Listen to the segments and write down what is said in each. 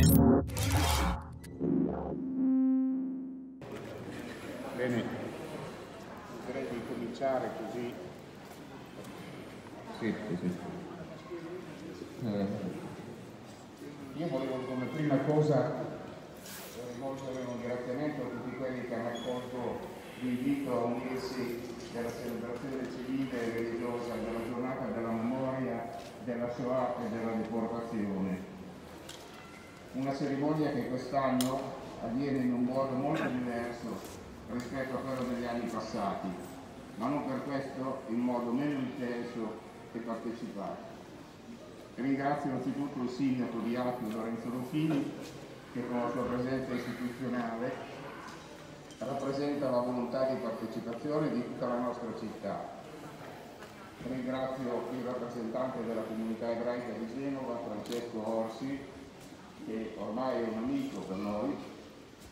Bene, direi di cominciare così. Sì, sì. Eh, io volevo come prima cosa rivolgere un ringraziamento a tutti quelli che hanno accolto l'invito a unirsi della celebrazione civile e religiosa della giornata della memoria della Shoah e della deportazione. Una cerimonia che quest'anno avviene in un modo molto diverso rispetto a quello degli anni passati, ma non per questo in modo meno intenso e partecipato. Ringrazio innanzitutto il sindaco di Acqui Lorenzo Ruffini che con la sua presenza istituzionale rappresenta la volontà di partecipazione di tutta la nostra città. Ringrazio il rappresentante della comunità ebraica di Genova, Francesco Orsi, che ormai è un amico per noi,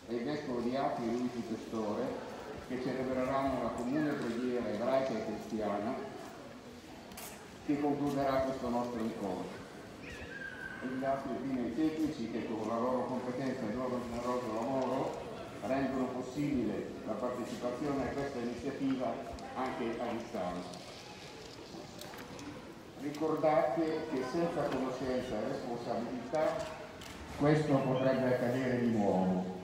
e il vescovo di e Luigi Testore che celebreranno la comune preghiera ebraica e cristiana che concluderà questo nostro incontro. Ringrazio infine i tecnici che con la loro competenza e il loro generoso lavoro rendono possibile la partecipazione a questa iniziativa anche a distanza. Ricordate che senza conoscenza e responsabilità questo potrebbe accadere di nuovo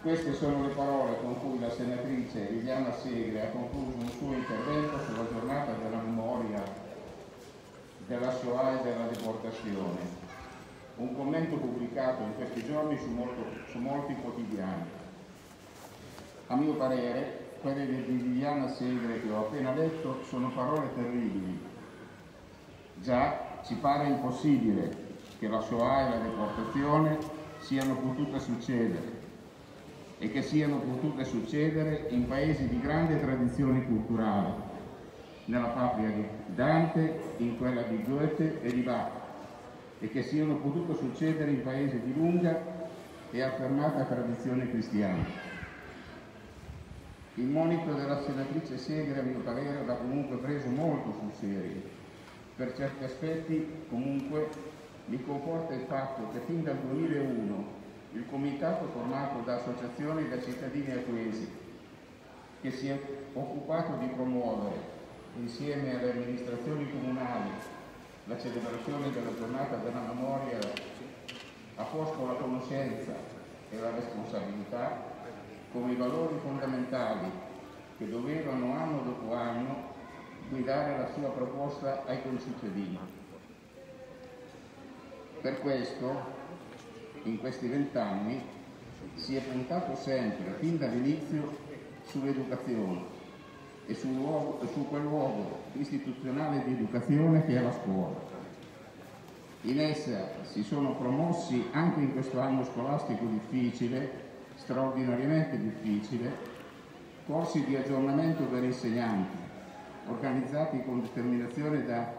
queste sono le parole con cui la senatrice Liliana Segre ha concluso il suo intervento sulla giornata della memoria della Shoah e della deportazione. Un commento pubblicato in questi giorni su, molto, su molti quotidiani. A mio parere, quelle di Liliana Segre che ho appena letto sono parole terribili. Già ci pare impossibile che la Shoah e la deportazione siano potute succedere e che siano potute succedere in paesi di grande tradizione culturale, nella patria di Dante, in quella di Goethe e di Bach, e che siano potute succedere in paesi di lunga e affermata tradizione cristiana. Il monito della senatrice Segre, a mio parere, l'ha comunque preso molto sul serio. Per certi aspetti, comunque, mi conforta il fatto che fin dal 2001 il comitato formato da associazioni da cittadini acquesi che si è occupato di promuovere insieme alle amministrazioni comunali la celebrazione della giornata della memoria ha posto la conoscenza e la responsabilità come valori fondamentali che dovevano anno dopo anno guidare la sua proposta ai concittadini. Per questo in questi vent'anni si è puntato sempre, fin dall'inizio, sull'educazione e sul luogo, su quel luogo istituzionale di educazione che è la scuola. In essa si sono promossi anche in questo anno scolastico difficile, straordinariamente difficile, corsi di aggiornamento per insegnanti, organizzati con determinazione da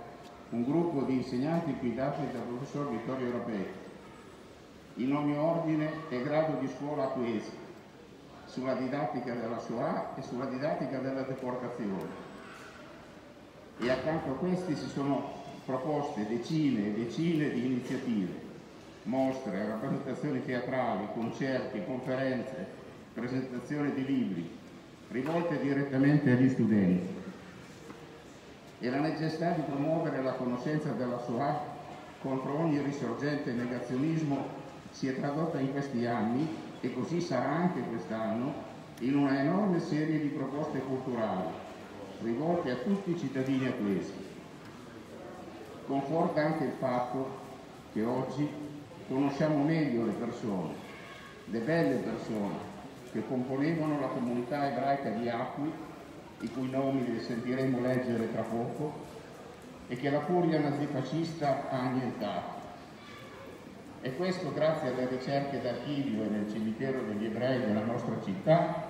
un gruppo di insegnanti guidati dal professor Vittorio Europei, in ogni ordine e grado di scuola acquesi, sulla didattica della Shoah e sulla didattica della deportazione. E accanto a questi si sono proposte decine e decine di iniziative, mostre, rappresentazioni teatrali, concerti, conferenze, presentazioni di libri, rivolte direttamente agli studenti. E la necessità di promuovere la conoscenza della Shoah contro ogni risorgente negazionismo si è tradotta in questi anni, e così sarà anche quest'anno, in una enorme serie di proposte culturali rivolte a tutti i cittadini acquesi. Conforta anche il fatto che oggi conosciamo meglio le persone, le belle persone che componevano la comunità ebraica di Acqui, i cui nomi li sentiremo leggere tra poco, e che la furia nazifascista ha annientato. E questo grazie alle ricerche d'archivio e nel cimitero degli ebrei della nostra città,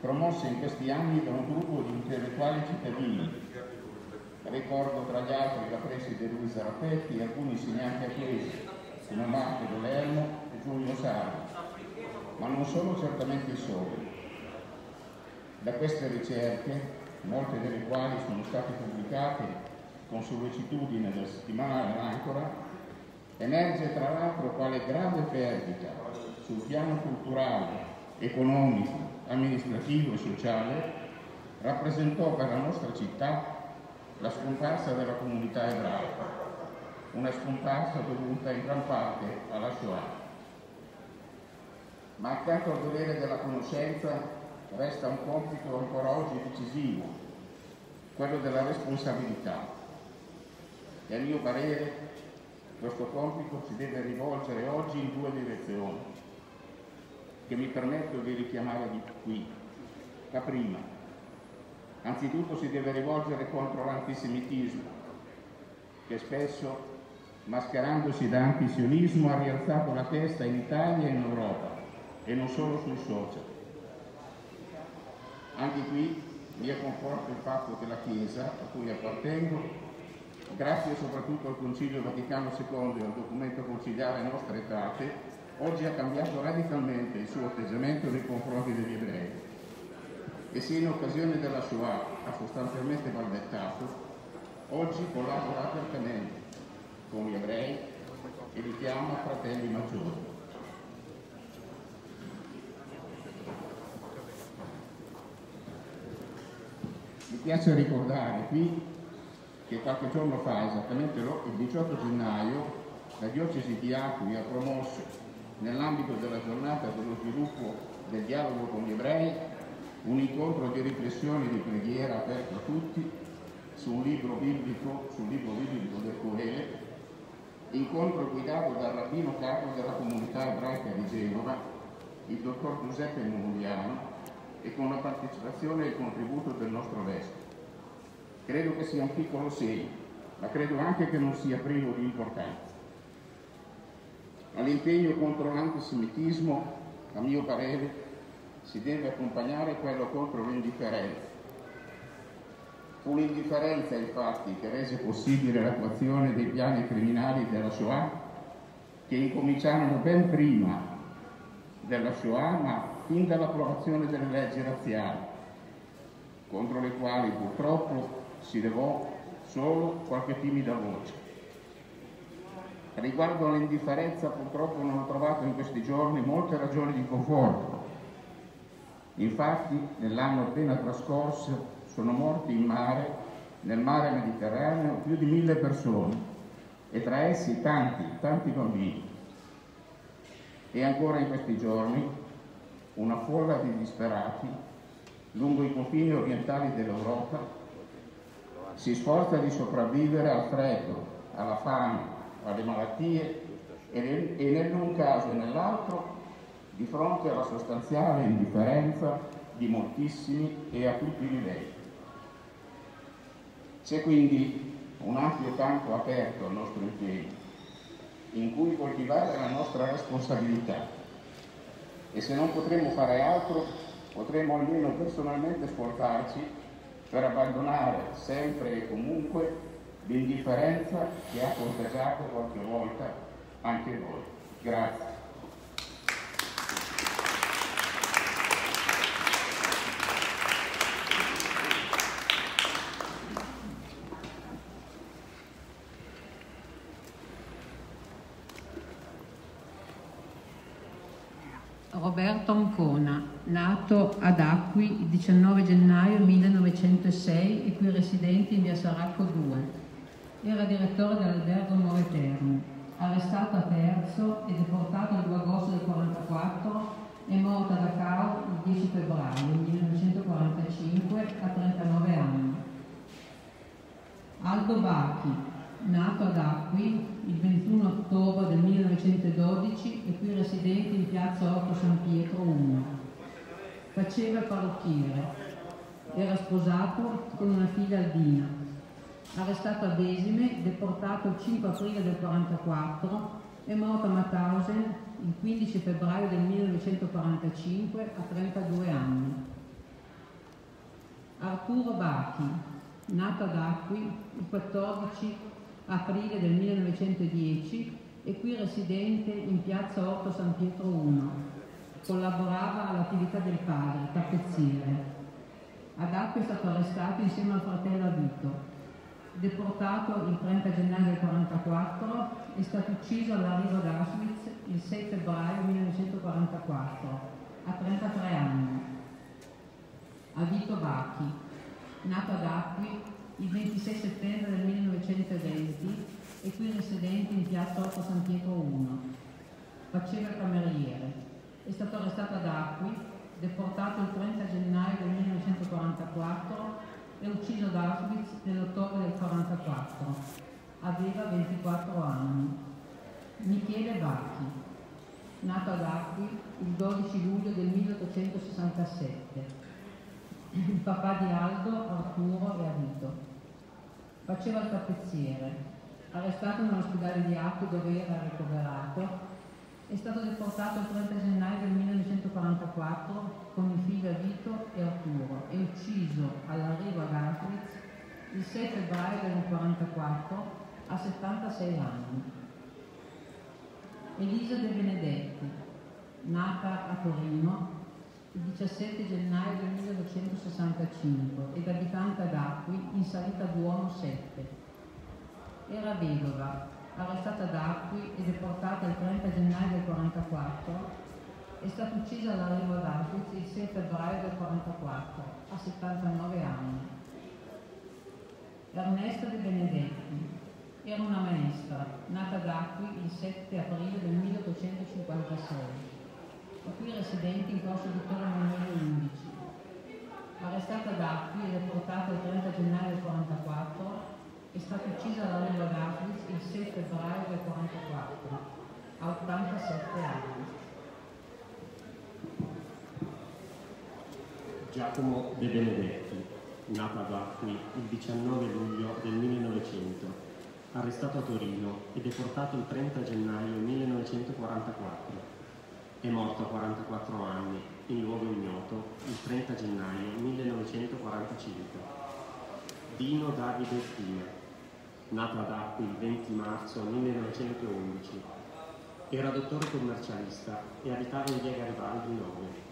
promosse in questi anni da un gruppo di intellettuali cittadini. Ricordo tra gli altri la preside Luisa Raffetti e alcuni insegnanti acquesi, come Marco Dolermo e Giulio Sarri, ma non sono certamente i soli. Da queste ricerche, molte delle quali sono state pubblicate con sollecitudine del settimanale Ancora, Emerge tra l'altro quale grave perdita sul piano culturale, economico, amministrativo e sociale rappresentò per la nostra città la scomparsa della comunità ebraica, una scomparsa dovuta in gran parte alla Shoah. Ma accanto al dovere della conoscenza resta un compito ancora oggi decisivo, quello della responsabilità. E a mio parere questo compito si deve rivolgere oggi in due direzioni, che mi permetto di richiamare di qui. La prima, anzitutto si deve rivolgere contro l'antisemitismo, che spesso, mascherandosi da antisionismo, ha rialzato la testa in Italia e in Europa, e non solo sui social. Anche qui mi conforto il fatto che la Chiesa, a cui appartengo, grazie soprattutto al Concilio Vaticano II e al documento conciliare Nostre Etate, oggi ha cambiato radicalmente il suo atteggiamento nei confronti degli ebrei e se in occasione della Shoah ha sostanzialmente balbettato, oggi collabora apertamente con gli ebrei e li chiama fratelli maggiori. Mi piace ricordare qui che qualche giorno fa, esattamente il 18 gennaio, la diocesi di Acqui ha promosso nell'ambito della giornata dello sviluppo del dialogo con gli ebrei un incontro di riflessione e di preghiera aperto a tutti su un libro biblico, sul libro biblico del Coele, incontro guidato dal rabbino capo della comunità ebraica di Genova, il dottor Giuseppe Mumuliano, e con la partecipazione e il contributo del nostro vescovo. Credo che sia un piccolo segno, ma credo anche che non sia privo di importanza. All'impegno contro l'antisemitismo, a mio parere, si deve accompagnare quello contro l'indifferenza. Fu l'indifferenza, infatti, che rese possibile l'attuazione dei piani criminali della Shoah, che incominciarono ben prima della Shoah, ma fin dall'approvazione delle leggi razziali, contro le quali purtroppo si levò solo qualche timida voce. Riguardo all'indifferenza purtroppo non ho trovato in questi giorni molte ragioni di conforto. Infatti nell'anno appena trascorso sono morti in mare, nel mare Mediterraneo, più di mille persone e tra essi tanti, tanti bambini. E ancora in questi giorni una folla di disperati lungo i confini orientali dell'Europa si sforza di sopravvivere al freddo, alla fame, alle malattie e, e nell'un caso e nell'altro di fronte alla sostanziale indifferenza di moltissimi e a tutti i livelli. C'è quindi un ampio campo aperto al nostro impegno, in cui coltivare la nostra responsabilità e se non potremo fare altro, potremo almeno personalmente sforzarci per abbandonare sempre e comunque l'indifferenza che ha contagiato qualche volta anche voi. Grazie. Acqui il 19 gennaio 1906 e qui residente in via Saracco 2. Era direttore dell'albergo Nuovo Eterno. Arrestato a Terzo e deportato il 2 agosto del 1944, è morto a Dachau il 10 febbraio 1945 a 39 anni. Aldo Bacchi, nato ad Acqui il 21 ottobre del 1912 e qui residente in piazza Orto San Pietro 1. Faceva il parrucchiere, era sposato con una figlia albina. Arrestato a Desime, deportato il 5 aprile del 1944, è morto a Mauthausen il 15 febbraio del 1945 a 32 anni. Arturo Bacchi, nato ad Acqui il 14 aprile del 1910 e qui residente in piazza Orto San Pietro 1. Collaborava all'attività del padre, tappezziere. Ad Acqua è stato arrestato insieme al fratello Avito. Deportato il 30 gennaio del 1944 è stato ucciso all'arrivo ad Auschwitz il 6 febbraio 1944, a 33 anni. Avito Bacchi, nato ad Acqui il 26 settembre del 1920 e qui residente in piazza 8 San Pietro 1. Faceva cameriere. È stato arrestato ad Acqui, deportato il 30 gennaio del 1944 e ucciso ad Auschwitz nell'ottobre del 1944 aveva 24 anni. Michele Bacchi, nato ad Acqui il 12 luglio del 1867, il papà di Aldo, Arturo e Avito. Faceva il tappezziere, arrestato nell'ospedale di Acqui dove era ricoverato, è stato deportato il 30 gennaio del 1944 con i figli Avito e Arturo e ucciso all'arrivo ad Auschwitz il 6 febbraio del 1944 a 76 anni. Elisa De Benedetti, nata a Torino il 17 gennaio del 1965 ed abitante ad Acqui in salita Duomo 7. Era vedova, arrestata ad Acqui e deportata il 30 gennaio del 1944 è stata uccisa all'arrivo ad Auschwitz il 6 febbraio del 1944, a 79 anni. Ernesto De Benedetti, era una maestra, nata ad Acqui il 7 aprile del 1856, e qui residente in corso Vittorio Emanuele 11. Arrestata ad Acqui e deportata il 30 gennaio del 1944, è stata uccisa dall'Elba ad Auschwitz il 6 febbraio del 1944, a 87 anni. Giacomo De Benedetti, nato ad Acqui il 19 luglio del 1900 arrestato a Torino e deportato il 30 gennaio 1944. È morto a 44 anni, in luogo ignoto, il 30 gennaio 1945. Dino Davide Spina, nato ad Acqui il 20 marzo 1911. Era dottore commercialista e abitava in via Garibaldi 9.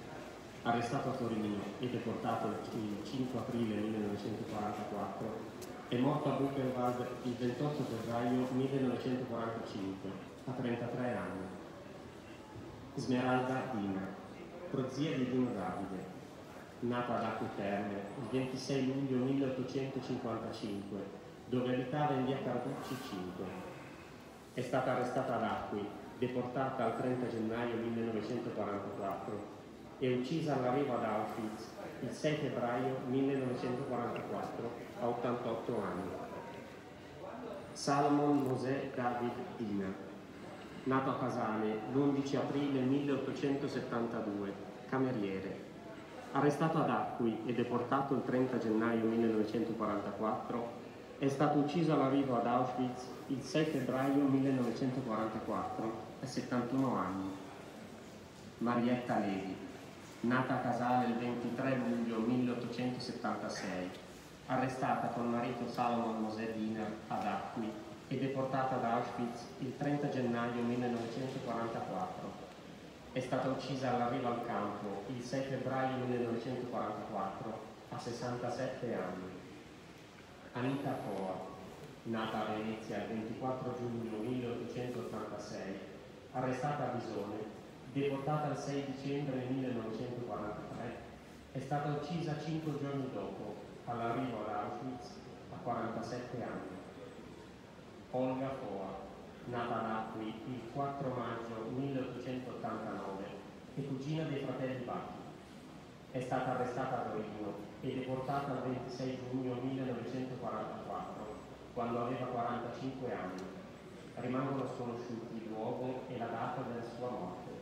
Arrestato a Torino e deportato il 5 aprile 1944, è morto a Buchenwald il 28 febbraio 1945, a 33 anni. Smeralda Dina, prozia di Dino Davide, nata ad Acque Terme il 26 luglio 1855, dove abitava in via Carducci 5. È stata arrestata ad Acqui, deportata al 30 gennaio 1944 e uccisa all'arrivo ad Auschwitz il 6 febbraio 1944 a 88 anni. Salomon Mosè David Dina, nato a Casale l'11 aprile 1872, cameriere, arrestato ad Acqui e deportato il 30 gennaio 1944, è stato ucciso all'arrivo ad Auschwitz il 6 febbraio 1944, a 71 anni. Marietta Levi, nata a Casale il 23 luglio 1876, arrestata con marito Salomon Mosè Diner ad Acqui e deportata ad Auschwitz il 30 gennaio 1944. È stata uccisa all'arrivo al campo il 6 febbraio 1944 a 67 anni. Anita Foa, nata a Venezia il 24 giugno 1886, arrestata a Bisone, deportata il 6 dicembre 1943, è stata uccisa cinque giorni dopo all'arrivo ad Auschwitz a 47 anni. Olga Foa, nata ad Acqui il 4 maggio 1889 e cugina dei fratelli Bacchi. È stata arrestata a Torino e deportata il 26 giugno 1944, quando aveva 45 anni. Rimangono sconosciuti il luogo e la data della sua morte.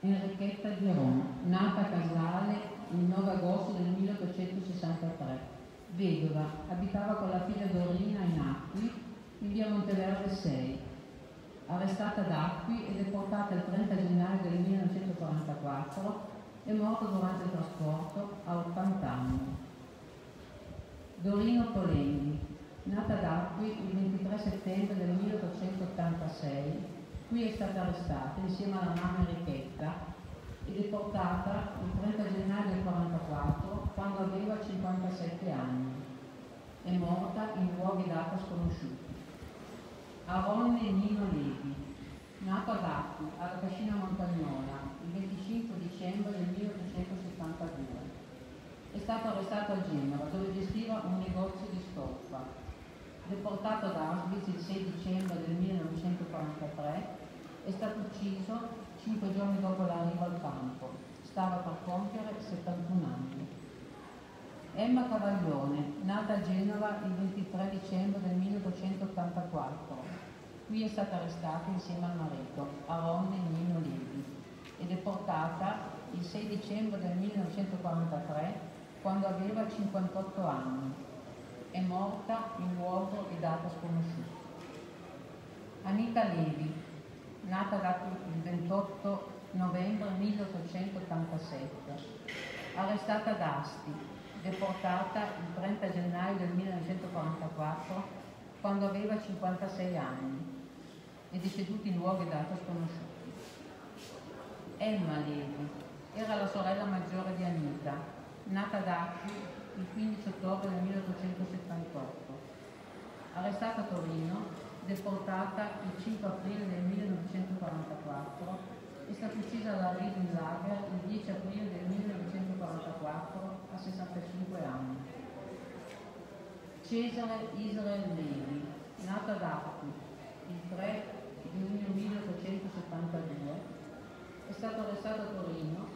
Enrichetta Giron, nata a Casale il 9 agosto del 1863. Vedova, abitava con la figlia Dorina in Acqui, in via Monteverde 6. Arrestata ad Acqui e deportata il 30 gennaio del 1944, è morta durante il trasporto a 80 anni. Dorino Polendi, nata ad Acqui il 23 settembre del 1886, Qui è stata arrestata insieme alla mamma Enrichetta e deportata il 30 gennaio del 1944 quando aveva 57 anni. è morta in luoghi data sconosciuti. Aronne Nino Levi, nato ad Acqui, alla Cascina Montagnola, il 25 dicembre del 1872. È stato arrestato a Genova, dove gestiva un negozio di stoffa. Deportato ad Auschwitz il 6 dicembre del 1943, è stato ucciso cinque giorni dopo l'arrivo al campo. Stava per compiere 71 anni. Emma Cavaglione, nata a Genova il 23 dicembre del 1884. Qui è stata arrestata insieme al marito, Aronne Nino Levi, e deportata il 6 dicembre del 1943 quando aveva 58 anni. È morta in luogo e data sconosciuta. Anita Levi, nata il 28 novembre 1887, arrestata ad Asti, deportata il 30 gennaio del 1944 quando aveva 56 anni e deceduta in luoghi data sconosciuti. Emma Levi era la sorella maggiore di Anita, nata ad Acqui il 15 ottobre del 1878, arrestata a Torino deportata il 5 aprile del 1944, è stata uccisa da Reed in Lager il 10 aprile del 1944 a 65 anni. Cesare Israel Levi, nato ad Acqui il 3 giugno 1872, è stato arrestato a Torino,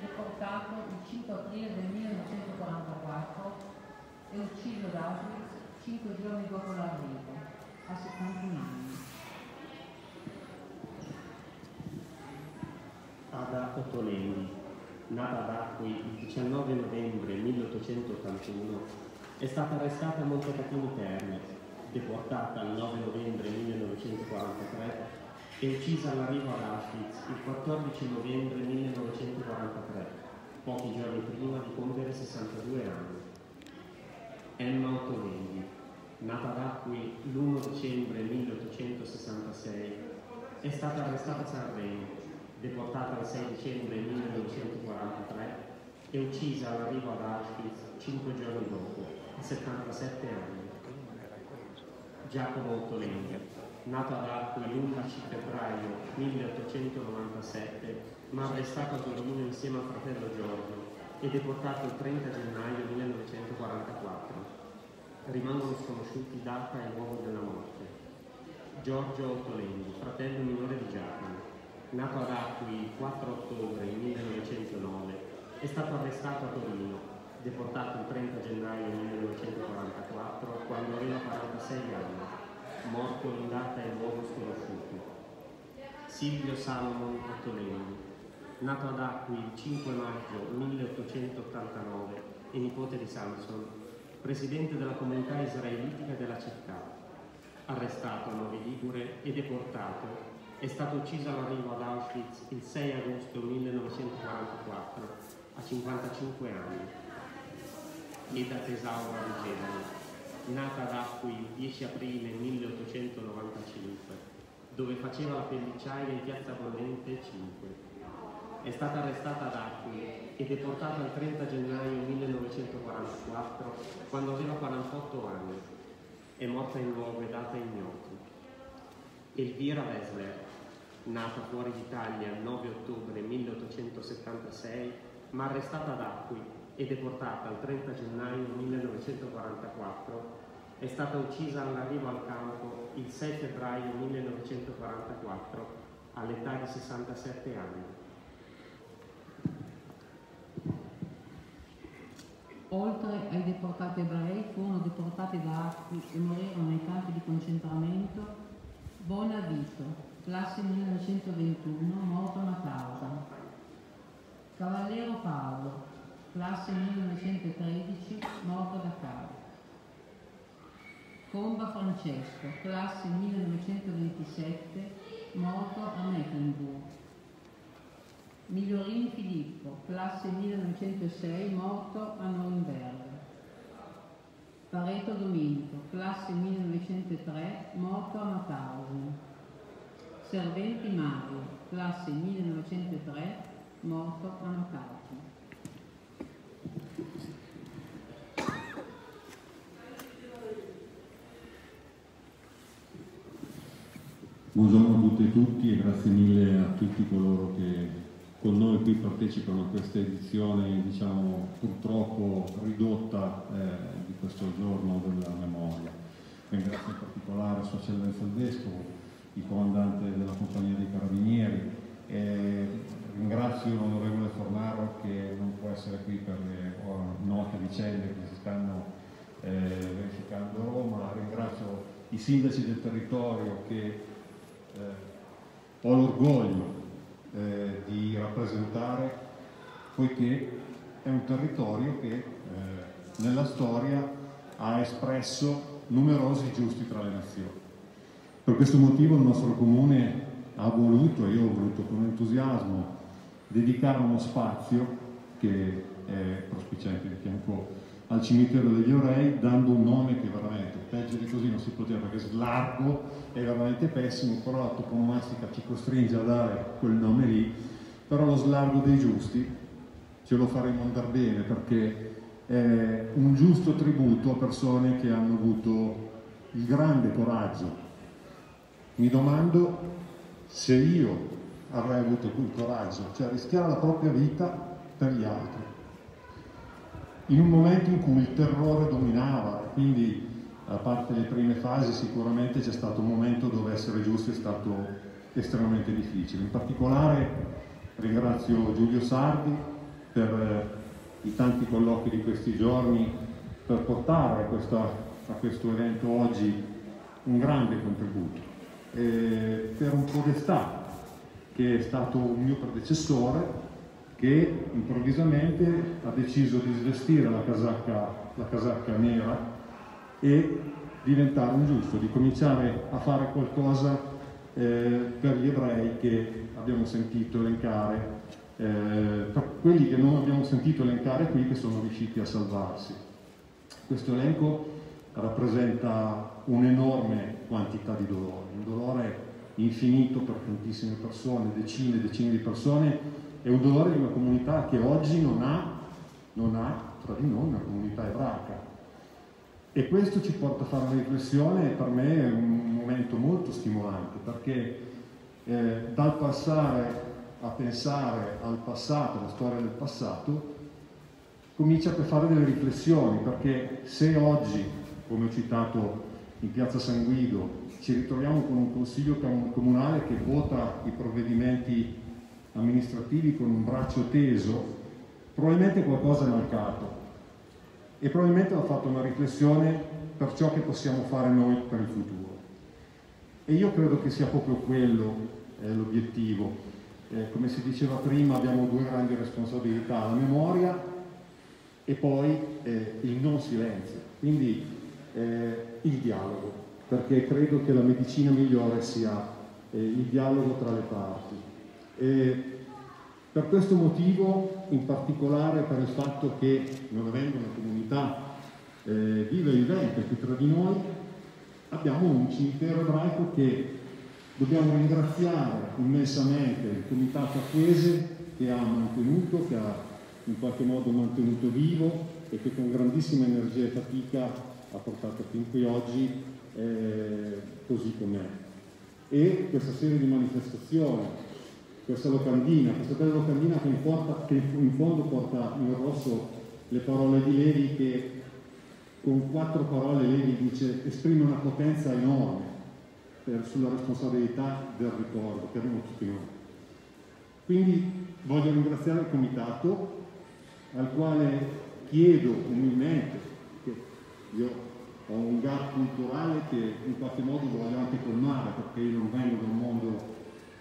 deportato il 5 aprile del 1944 e ucciso ad Auschwitz cinque giorni dopo l'arrivo a 71 anni. Ada Ottolenghi, nata ad Acqui il 19 novembre 1881, è stata arrestata a Montecatini Terme, deportata il 9 novembre 1943 e uccisa all'arrivo ad Auschwitz il 14 novembre 1943, pochi giorni prima di compiere 62 anni. Emma Ottolenghi, nata ad Acqui l'1 dicembre 1866, è stata arrestata a Sanremo, deportata il 6 dicembre 1943 e uccisa all'arrivo ad Auschwitz cinque giorni dopo, a 77 anni. Giacomo Ottolenghi, nato ad Acqui l'11 febbraio 1897, ma arrestato a Torino insieme al fratello Giorgio e deportato il 30 gennaio 1944 rimangono sconosciuti data e luogo della morte. Giorgio Ottolenghi, fratello minore di Giacomo, nato ad Acqui il 4 ottobre 1909, è stato arrestato a Torino, deportato il 30 gennaio 1944 quando aveva 46 anni, morto in data e luogo sconosciuti. Silvio Salomon Ottolenghi, nato ad Acqui il 5 maggio 1889 e nipote di Samson, presidente della comunità israelitica della città. Arrestato a Novi Ligure e deportato, è stato ucciso all'arrivo ad Auschwitz il 6 agosto 1944, a 55 anni. Eda Tesaura di Genova, nata ad Acqui il 10 aprile 1895, dove faceva la pellicciaia in piazza Ponente 5 è stata arrestata ad Acqui e deportata il 30 gennaio 1944 quando aveva 48 anni. È morta in luogo e data ignoti. Elvira Wessler, nata fuori d'Italia il 9 ottobre 1876, ma arrestata ad Acqui e deportata il 30 gennaio 1944, è stata uccisa all'arrivo al campo il 6 febbraio 1944 all'età di 67 anni. Oltre ai deportati ebrei furono deportati da Acqui e morirono nei campi di concentramento Bonavito, classe 1921, morto a Matausa. Cavallero Paolo, classe 1913, morto a Dachau. Comba Francesco, classe 1927, morto a Mecklenburg. Migliorini Filippo, classe 1906, morto a Norimberga. Pareto Domenico, classe 1903, morto a Mauthausen. Serventi Mario, classe 1903, morto a Mauthausen. Buongiorno a tutte e tutti e grazie mille a tutti coloro che con noi qui partecipano a questa edizione, diciamo, purtroppo ridotta eh, di questo giorno della memoria. Ringrazio in particolare Sua Eccellenza il Vescovo, il comandante della compagnia dei Carabinieri, e ringrazio l'onorevole Fornaro che non può essere qui per le note vicende che si stanno eh, verificando a Roma, ringrazio i sindaci del territorio che ho l'orgoglio eh, di rappresentare, poiché è un territorio che eh, nella storia ha espresso numerosi giusti tra le nazioni. Per questo motivo il nostro comune ha voluto, e io ho voluto con entusiasmo, dedicare uno spazio che è prospiciente di fianco al cimitero degli Orei dando un nome che veramente peggio di così non si poteva perché slargo è veramente pessimo però la toponomastica ci costringe a dare quel nome lì però lo slargo dei giusti ce lo faremo andare bene perché è un giusto tributo a persone che hanno avuto il grande coraggio. Mi domando se io avrei avuto quel coraggio cioè rischiare la propria vita per gli altri in un momento in cui il terrore dominava, quindi a parte le prime fasi sicuramente c'è stato un momento dove essere giusti è stato estremamente difficile. In particolare ringrazio Giulio Sardi per eh, i tanti colloqui di questi giorni per portare a, questa, a questo evento oggi un grande contributo. E per un podestà che è stato un mio predecessore che improvvisamente ha deciso di svestire la casacca, la casacca nera e diventare un giusto, di cominciare a fare qualcosa eh, per gli ebrei che abbiamo sentito elencare, eh, per quelli che non abbiamo sentito elencare qui che sono riusciti a salvarsi. Questo elenco rappresenta un'enorme quantità di dolore, un dolore infinito per tantissime persone, decine e decine di persone è un dolore di una comunità che oggi non ha, non ha tra di noi una comunità ebraica. E questo ci porta a fare una riflessione e per me è un momento molto stimolante perché eh, dal passare a pensare al passato, alla storia del passato, comincia a fare delle riflessioni perché se oggi, come ho citato in piazza San Guido, ci ritroviamo con un consiglio comunale che vota i provvedimenti amministrativi con un braccio teso, probabilmente qualcosa è mancato e probabilmente ha fatto una riflessione per ciò che possiamo fare noi per il futuro. E io credo che sia proprio quello eh, l'obiettivo. Eh, come si diceva prima abbiamo due grandi responsabilità, la memoria e poi eh, il non silenzio, quindi eh, il dialogo, perché credo che la medicina migliore sia eh, il dialogo tra le parti. E per questo motivo, in particolare per il fatto che, non avendo una comunità eh, viva e vivente qui tra di noi, abbiamo un cimitero ebraico che dobbiamo ringraziare immensamente il comitato acquese che ha mantenuto, che ha in qualche modo mantenuto vivo e che con grandissima energia e fatica ha portato fin qui oggi eh, così com'è. E questa serie di manifestazioni questa locandina, questa bella locandina che in, porta, che in fondo porta in rosso le parole di Levi che con quattro parole Levi dice esprime una potenza enorme per, sulla responsabilità del ricordo che abbiamo tutti noi. Quindi voglio ringraziare il comitato al quale chiedo umilmente che io ho un gap culturale che in qualche modo voglio anche colmare perché io non vengo da un mondo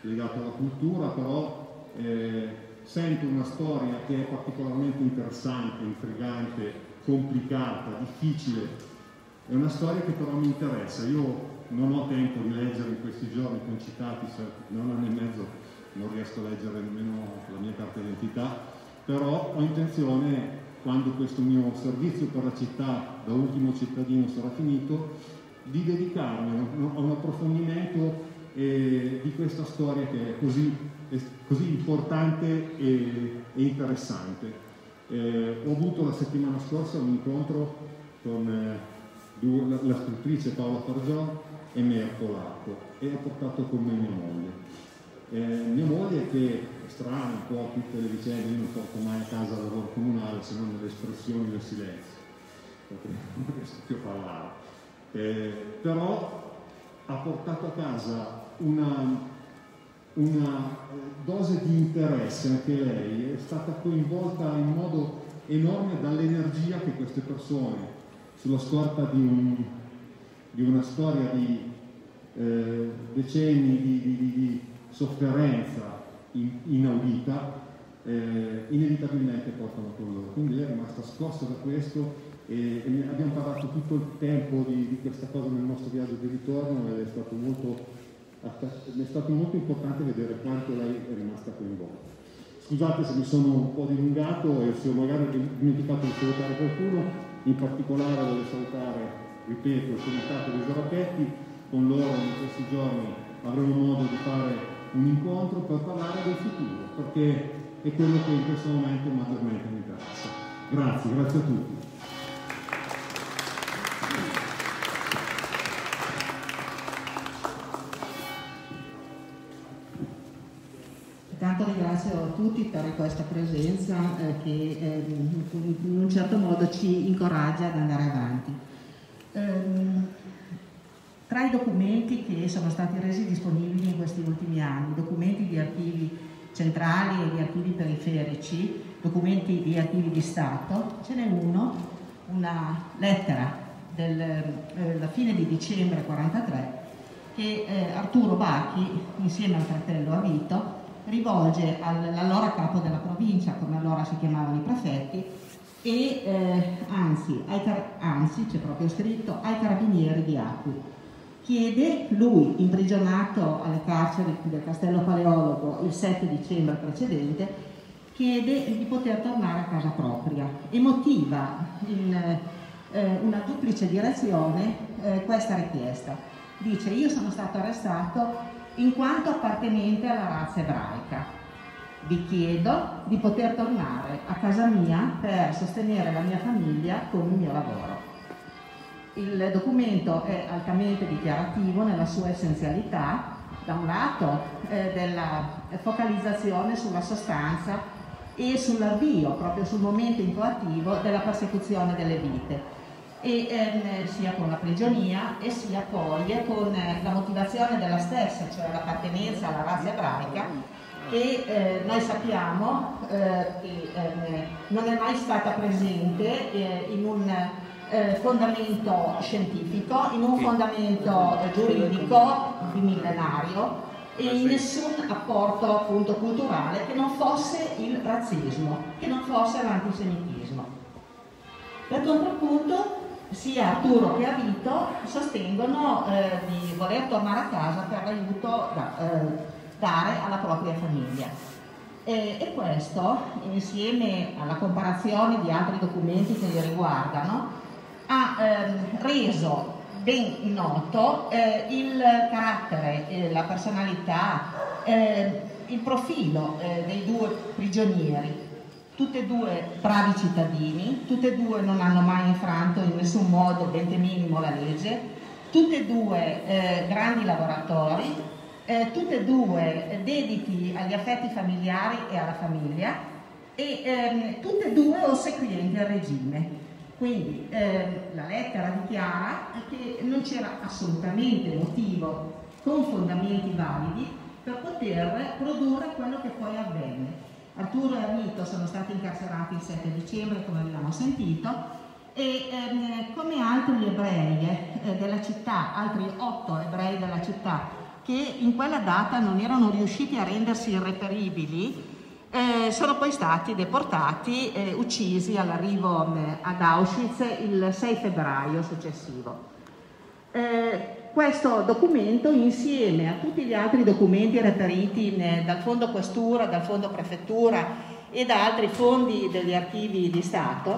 legato alla cultura, però eh, sento una storia che è particolarmente interessante, intrigante, complicata, difficile. È una storia che però mi interessa. Io non ho tempo di leggere in questi giorni concitati, non anno e mezzo non riesco a leggere nemmeno la mia carta d'identità, però ho intenzione, quando questo mio servizio per la città da ultimo cittadino sarà finito, di dedicarmi a un approfondimento eh, di questa storia che è così, è così importante e, e interessante. Eh, ho avuto la settimana scorsa un incontro con eh, la, scrittrice Paola Fargiò e Mercolato e ho portato con me mia moglie. Eh, mia moglie che è strana un po' tutte le vicende, io non porto mai a casa lavoro comunale se non le espressioni del silenzio, perché non riesco più a parlare. Eh, però ha portato a casa una, una dose di interesse anche lei, è stata coinvolta in modo enorme dall'energia che queste persone, sulla scorta di, un, di una storia di eh, decenni di, di, di sofferenza in, inaudita, eh, inevitabilmente portano con loro. Quindi lei è rimasta scossa da questo e, e abbiamo parlato tutto il tempo di, di, questa cosa nel nostro viaggio di ritorno ed è stato molto, è stato molto importante vedere quanto lei è rimasta coinvolta. Scusate se mi sono un po' dilungato e se ho magari dimenticato di salutare qualcuno, in particolare voglio salutare, ripeto, il comitato dei Zarapetti, con loro in questi giorni avremo modo di fare un incontro per parlare del futuro, perché è quello che in questo momento maggiormente mi interessa. Grazie, grazie a tutti. Ringrazio tutti per questa presenza eh, che eh, in un certo modo ci incoraggia ad andare avanti. Ehm, tra i documenti che sono stati resi disponibili in questi ultimi anni, documenti di archivi centrali e di archivi periferici, documenti di archivi di Stato, ce n'è uno, una lettera della eh, fine di dicembre 1943 che eh, Arturo Bacchi, insieme al fratello Avito, rivolge all'allora capo della provincia, come allora si chiamavano i prefetti, e eh, anzi, anzi c'è proprio scritto, ai carabinieri di Acqui. Chiede, lui imprigionato alle carceri del Castello Paleologo il 7 dicembre precedente, chiede di poter tornare a casa propria e motiva in eh, una duplice direzione eh, questa richiesta. Dice, io sono stato arrestato in quanto appartenente alla razza ebraica. Vi chiedo di poter tornare a casa mia per sostenere la mia famiglia con il mio lavoro. Il documento è altamente dichiarativo nella sua essenzialità, da un lato eh, della focalizzazione sulla sostanza e sull'avvio, proprio sul momento intuativo della persecuzione delle vite e, ehm, sia con la prigionia e sia poi con eh, la motivazione della stessa, cioè l'appartenenza alla razza ebraica. Che eh, noi sappiamo eh, che ehm, non è mai stata presente eh, in un eh, fondamento scientifico, in un fondamento giuridico di millenario e in nessun apporto appunto culturale che non fosse il razzismo, che non fosse l'antisemitismo. Per contrappunto sia Arturo che Avito sostengono eh, di voler tornare a casa per l'aiuto da eh, dare alla propria famiglia. E, e, questo, insieme alla comparazione di altri documenti che li riguardano, ha ehm, reso ben noto eh, il carattere, la personalità, eh, il profilo eh, dei due prigionieri tutte e due bravi cittadini, tutte e due non hanno mai infranto in nessun modo, benché minimo, la legge, tutte e due eh, grandi lavoratori, eh, tutte e due dediti agli affetti familiari e alla famiglia e ehm, tutte e due ossequienti al regime. Quindi eh, la lettera dichiara che non c'era assolutamente motivo con fondamenti validi per poter produrre quello che poi avvenne. Arturo e Armito sono stati incarcerati il 7 dicembre, come abbiamo sentito, e ehm, come altri ebrei eh, della città, altri otto ebrei della città, che in quella data non erano riusciti a rendersi irreperibili, eh, sono poi stati deportati e uccisi all'arrivo eh, ad Auschwitz il 6 febbraio successivo. Eh, questo documento insieme a tutti gli altri documenti reperiti dal Fondo Questura, dal Fondo Prefettura e da altri fondi degli archivi di Stato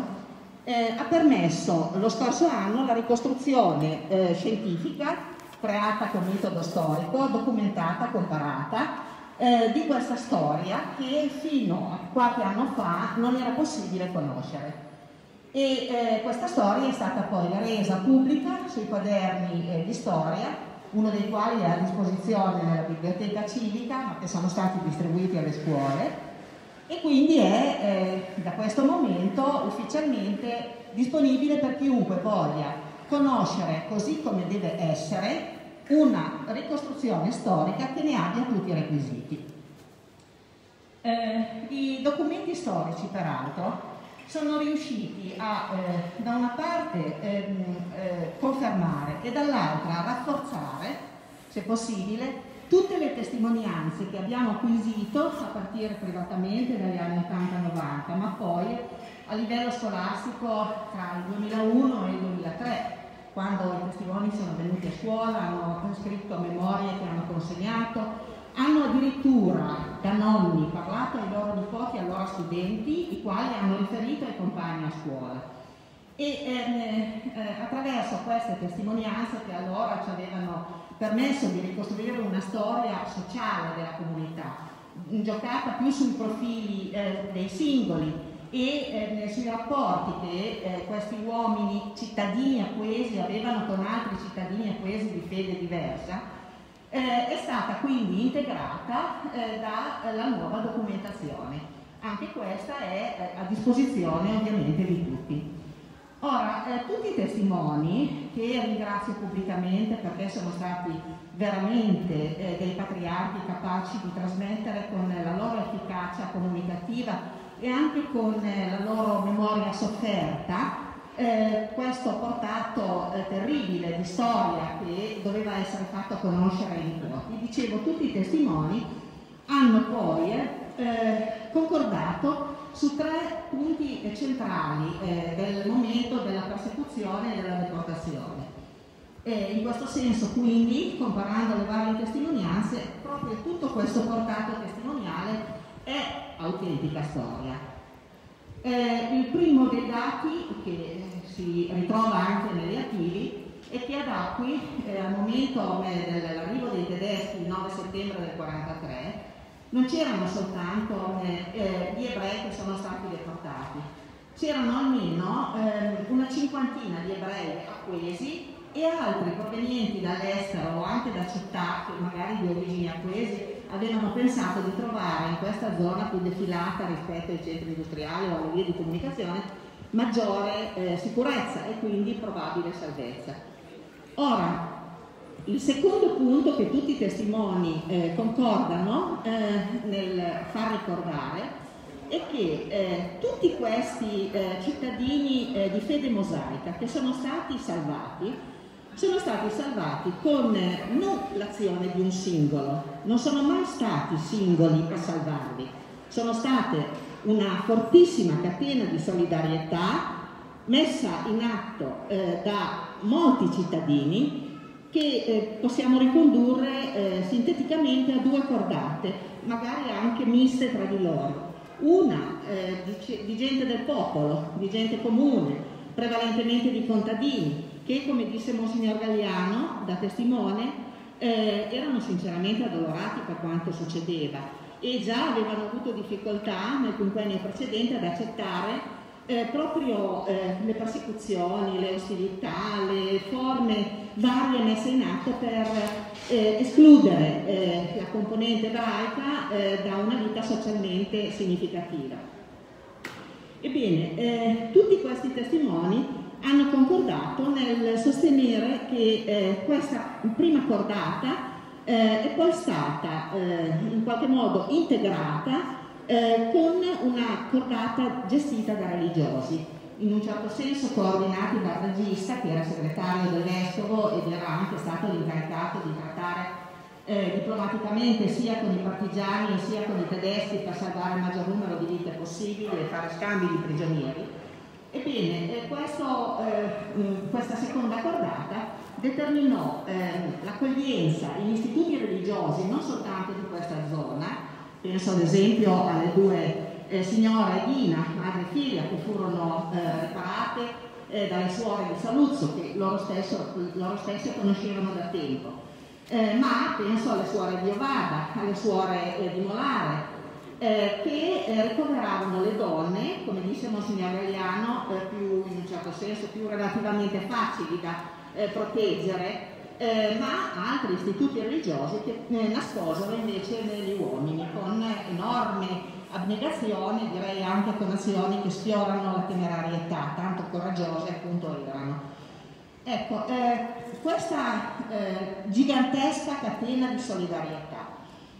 eh, ha permesso lo scorso anno la ricostruzione eh, scientifica creata con metodo storico, documentata, comparata eh, di questa storia che fino a qualche anno fa non era possibile conoscere e eh, questa storia è stata poi resa pubblica sui quaderni eh, di storia uno dei quali è a disposizione nella biblioteca civica, ma che sono stati distribuiti alle scuole e quindi è eh, da questo momento ufficialmente disponibile per chiunque voglia conoscere così come deve essere una ricostruzione storica che ne abbia tutti i requisiti. Eh, I documenti storici, peraltro, sono riusciti a, eh, da una parte, ehm, eh, confermare e dall'altra rafforzare, se possibile, tutte le testimonianze che abbiamo acquisito a partire privatamente dagli anni 80-90, ma poi a livello scolastico tra il 2001 e il 2003, quando i testimoni sono venuti a scuola, hanno scritto memorie che hanno consegnato, hanno addirittura da nonni parlato ai loro nipoti ai loro studenti, i quali hanno riferito ai compagni a scuola. E ehm, eh, attraverso queste testimonianze che allora ci avevano permesso di ricostruire una storia sociale della comunità, giocata più sui profili eh, dei singoli e eh, sui rapporti che eh, questi uomini cittadini acquesi avevano con altri cittadini acquesi di fede diversa, eh, è stata quindi integrata eh, dalla nuova documentazione. Anche questa è eh, a disposizione ovviamente di tutti. Ora, eh, tutti i testimoni, che ringrazio pubblicamente perché sono stati veramente eh, dei patriarchi capaci di trasmettere con la loro efficacia comunicativa e anche con eh, la loro memoria sofferta, eh, questo portato eh, terribile di storia che doveva essere fatto conoscere ai nipoti. Dicevo, tutti i testimoni hanno poi eh, concordato su tre punti centrali eh, del momento della persecuzione e della deportazione. E in questo senso, quindi, comparando le varie testimonianze, proprio tutto questo portato testimoniale è autentica storia. Eh, il primo dei dati che si ritrova anche negli archivi è che ad Acqui, eh, al momento eh, dell'arrivo dei tedeschi il 9 settembre del 1943, non c'erano soltanto eh, eh, gli ebrei che sono stati deportati, c'erano almeno eh, una cinquantina di ebrei acquesi e altri provenienti dall'estero o anche da città che magari di origini acquesi avevano pensato di trovare in questa zona più defilata rispetto ai centri industriali o alle vie di comunicazione maggiore eh, sicurezza e quindi probabile salvezza. Ora, il secondo punto che tutti i testimoni eh, concordano eh, nel far ricordare è che eh, tutti questi eh, cittadini eh, di fede mosaica che sono stati salvati sono stati salvati con non l'azione di un singolo, non sono mai stati singoli a salvarli, sono state una fortissima catena di solidarietà messa in atto eh, da molti cittadini che eh, possiamo ricondurre eh, sinteticamente a due cordate, magari anche miste tra di loro. Una eh, di, di gente del popolo, di gente comune, prevalentemente di contadini, che come disse Monsignor Galliano, da testimone, eh, erano sinceramente addolorati per quanto succedeva e già avevano avuto difficoltà nel quinquennio precedente ad accettare eh, proprio eh, le persecuzioni, le ostilità, le forme varie messe in atto per eh, escludere eh, la componente ebraica eh, da una vita socialmente significativa. Ebbene, tutti questi testimoni hanno concordato nel sostenere che eh, questa prima cordata eh, è poi stata eh, in qualche modo integrata eh, con una cordata gestita da religiosi, in un certo senso coordinati dal regista che era segretario del vescovo ed era anche stato l'incaricato di trattare eh, diplomaticamente sia con i partigiani sia con i tedeschi per salvare il maggior numero di vite possibili e fare scambi di prigionieri Ebbene, eh, questo, eh, questa seconda cordata determinò eh, l'accoglienza in istituti religiosi non soltanto di questa zona, penso ad esempio alle due eh, signore Dina, madre e figlia, che furono eh, riparate eh, dalle suore di Saluzzo, che loro, stesso, loro stesse conoscevano da tempo. Ma penso alle suore di Ovada, alle suore di Molare, eh, che eh, ricoveravano le donne, come disse Monsignor Gagliano, eh, più, in un certo senso più relativamente facili da eh, proteggere eh, ma altri istituti religiosi che eh, nascosero invece negli uomini con enorme abnegazione, direi anche con azioni che sfiorano la temerarietà, tanto coraggiose appunto erano. Ecco, eh, questa eh, gigantesca catena di solidarietà,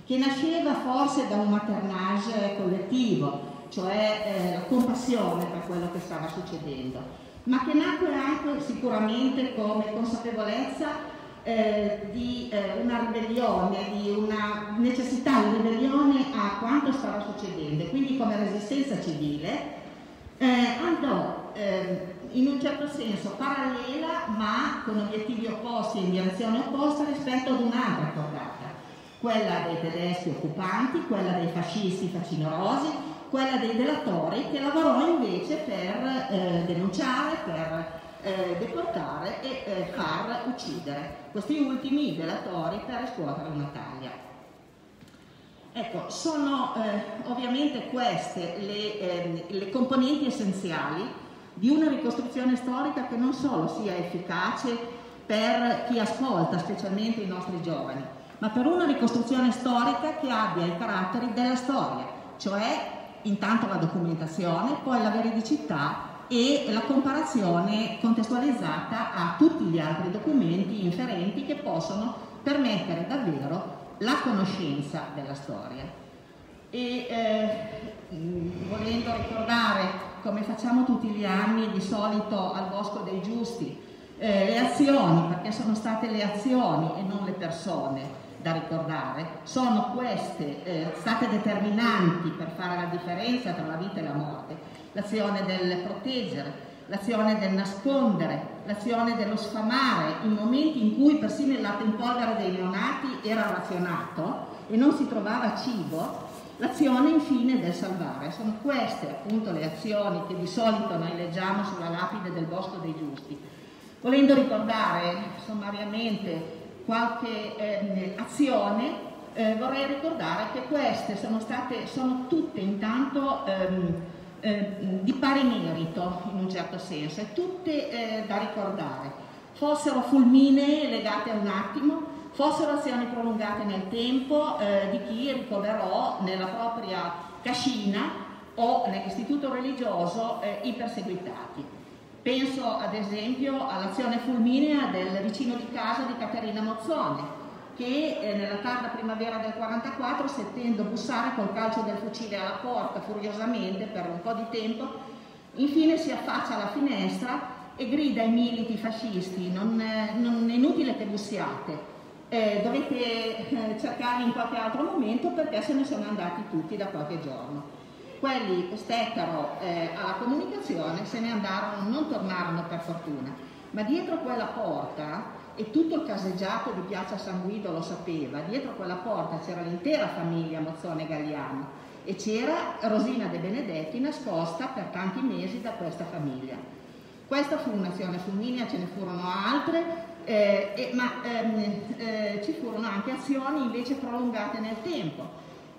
che nasceva forse da un maternage collettivo, cioè eh, la compassione per quello che stava succedendo, ma che nacque anche sicuramente come consapevolezza eh, di eh, una ribellione, di una necessità di ribellione a quanto stava succedendo, quindi come resistenza civile eh, andò eh, in un certo senso parallela ma con obiettivi opposti in direzione opposta rispetto ad un'altra cordata, quella dei tedeschi occupanti, quella dei fascisti facinorosi, quella dei delatori che lavorò invece per eh, denunciare, per eh, deportare e eh, far uccidere questi ultimi delatori per riscuotere una taglia. Ecco, sono eh, ovviamente queste le, ehm, le componenti essenziali di una ricostruzione storica che non solo sia efficace per chi ascolta, specialmente i nostri giovani, ma per una ricostruzione storica che abbia i caratteri della storia, cioè intanto la documentazione, poi la veridicità e la comparazione contestualizzata a tutti gli altri documenti inferenti che possono permettere davvero la conoscenza della storia. E eh, volendo ricordare, come facciamo tutti gli anni, di solito al Bosco dei Giusti, eh, le azioni, perché sono state le azioni e non le persone da ricordare, sono queste eh, state determinanti per fare la differenza tra la vita e la morte. L'azione del proteggere, l'azione del nascondere, l'azione dello sfamare, in momenti in cui persino il latte in polvere dei neonati era razionato e non si trovava cibo, l'azione infine del salvare. Sono queste appunto le azioni che di solito noi leggiamo sulla lapide del Bosco dei Giusti. Volendo ricordare sommariamente qualche eh, azione, eh, vorrei ricordare che queste sono state, sono tutte intanto ehm, eh, di pari merito in un certo senso e tutte eh, da ricordare, fossero fulminee legate a un attimo, fossero azioni prolungate nel tempo eh, di chi ricoverò nella propria cascina o nell'istituto religioso eh, i perseguitati. Penso ad esempio all'azione fulminea del vicino di casa di Caterina Mozzone, che eh, nella tarda primavera del 44, sentendo bussare col calcio del fucile alla porta furiosamente per un po' di tempo, infine si affaccia alla finestra e grida ai militi fascisti, non, eh, non è inutile che bussiate, eh, dovete eh, cercarli in qualche altro momento perché se ne sono andati tutti da qualche giorno. Quelli stettero eh, alla comunicazione, se ne andarono, non tornarono per fortuna, ma dietro quella porta e tutto il caseggiato di Piazza San Guido lo sapeva, dietro quella porta c'era l'intera famiglia Mozzone Galliano e c'era Rosina De Benedetti nascosta per tanti mesi da questa famiglia. Questa fu un'azione fulminea, ce ne furono altre, eh, eh, ma ehm, eh, ci furono anche azioni invece prolungate nel tempo.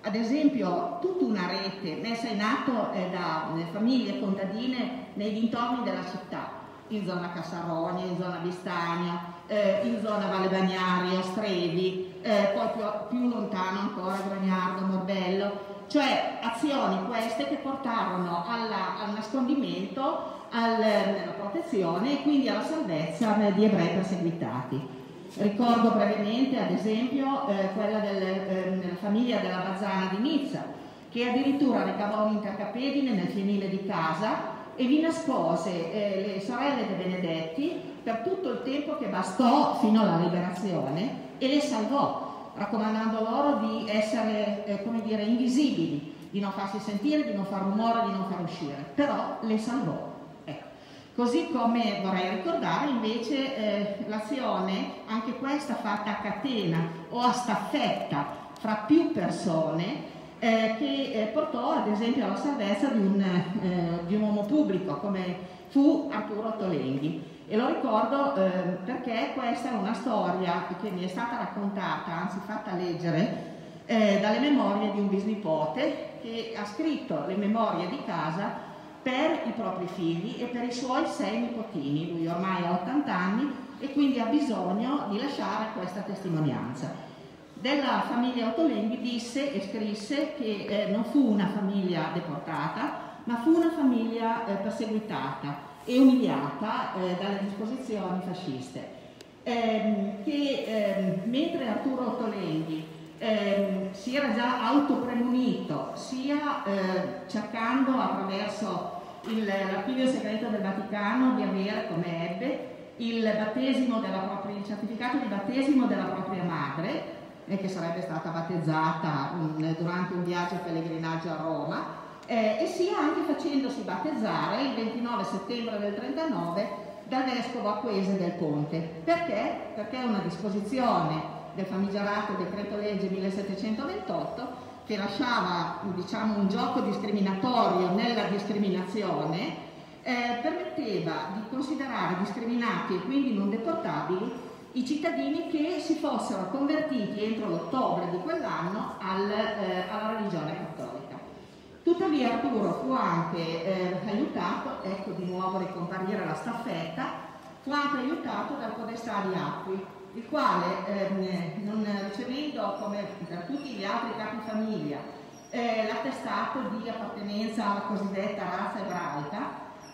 Ad esempio tutta una rete messa in atto eh, da famiglie contadine nei dintorni della città, in zona Cassaronia, in zona Vistagna, eh, in zona Valle Bagnario, Strevi, eh, poi più, più, lontano ancora Gragnardo, Morbello, cioè azioni queste che portarono alla, al nascondimento, al, alla protezione e quindi alla salvezza di ebrei perseguitati. Ricordo brevemente ad esempio eh, quella del, eh, della famiglia della Bazzana di Nizza, che addirittura ricavò un intercapedine nel fienile di casa e vi nascose eh, le sorelle dei Benedetti per tutto il tempo che bastò fino alla liberazione e le salvò, raccomandando loro di essere, eh, come dire, invisibili, di non farsi sentire, di non far rumore, di non far uscire, però le salvò. Ecco. Così come vorrei ricordare invece eh, l'azione, anche questa fatta a catena o a staffetta fra più persone, eh, che eh, portò ad esempio alla salvezza di un, eh, di un, uomo pubblico come fu Arturo Tolenghi. E lo ricordo eh, perché questa è una storia che mi è stata raccontata, anzi fatta leggere, eh, dalle memorie di un bisnipote che ha scritto le memorie di casa per i propri figli e per i suoi sei nipotini. Lui ormai ha 80 anni e quindi ha bisogno di lasciare questa testimonianza. Della famiglia Ottolenghi disse e scrisse che eh, non fu una famiglia deportata, ma fu una famiglia eh, perseguitata e umiliata eh, dalle disposizioni fasciste. Ehm, che ehm, mentre Arturo Ottolenghi ehm, si era già autopremunito, sia eh, cercando attraverso l'archivio segreto del Vaticano di avere come ebbe il, propria, il certificato di battesimo della propria madre, che sarebbe stata battezzata um, durante un viaggio pellegrinaggio a Roma, eh, e sia anche facendosi battezzare il 29 settembre del 39 dal vescovo Acquese del Ponte. Perché? Perché una disposizione del famigerato decreto legge 1728 che lasciava diciamo, un gioco discriminatorio nella discriminazione eh, permetteva di considerare discriminati e quindi non deportabili i cittadini che si fossero convertiti entro l'ottobre di quell'anno al, eh, alla religione cattolica. Tuttavia Arturo fu anche eh, aiutato, ecco di nuovo ricomparire la staffetta, fu anche aiutato dal podestà di Acqui, il quale ehm, non ricevendo come per tutti gli altri capi famiglia eh, l'attestato di appartenenza alla cosiddetta razza ebraica,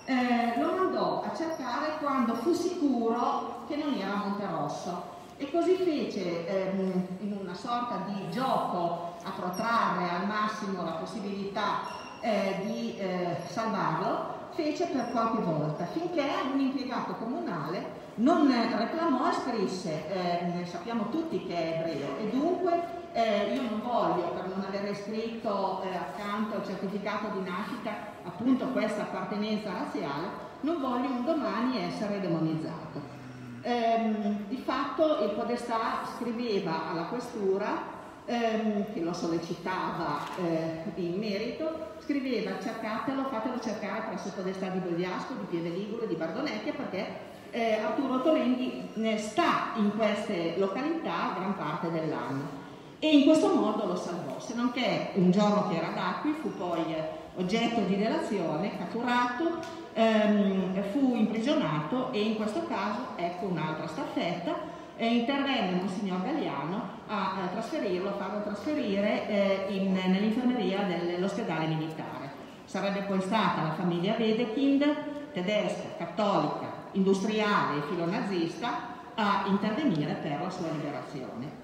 eh, lo mandò a cercare quando fu sicuro che non era a Monterosso. E così fece ehm, in una sorta di gioco a protrarre al massimo la possibilità eh, di eh, salvarlo, fece per qualche volta finché un impiegato comunale non reclamò e scrisse, eh, sappiamo tutti che è ebreo e dunque eh, io non voglio per non aver scritto eh, accanto al certificato di nascita appunto questa appartenenza razziale, non voglio un domani essere demonizzato. Ehm, di fatto il Podestà scriveva alla questura, ehm, che lo sollecitava eh, in merito, scriveva cercatelo, fatelo cercare presso Podestà di Bogliasco, di Pieve Ligure, di Bardonecchia, perché eh, Arturo Tolenghi sta in queste località gran parte dell'anno. E in questo modo lo salvò, se non che un giorno che era da qui fu poi oggetto di delazione, catturato, ehm, fu imprigionato e in questo caso, ecco un'altra staffetta, eh, intervenne Monsignor Galliano a trasferirlo, a farlo trasferire eh, nell'infermeria dell'ospedale militare. Sarebbe poi stata la famiglia Wedekind, tedesca, cattolica, industriale e filonazista, a intervenire per la sua liberazione.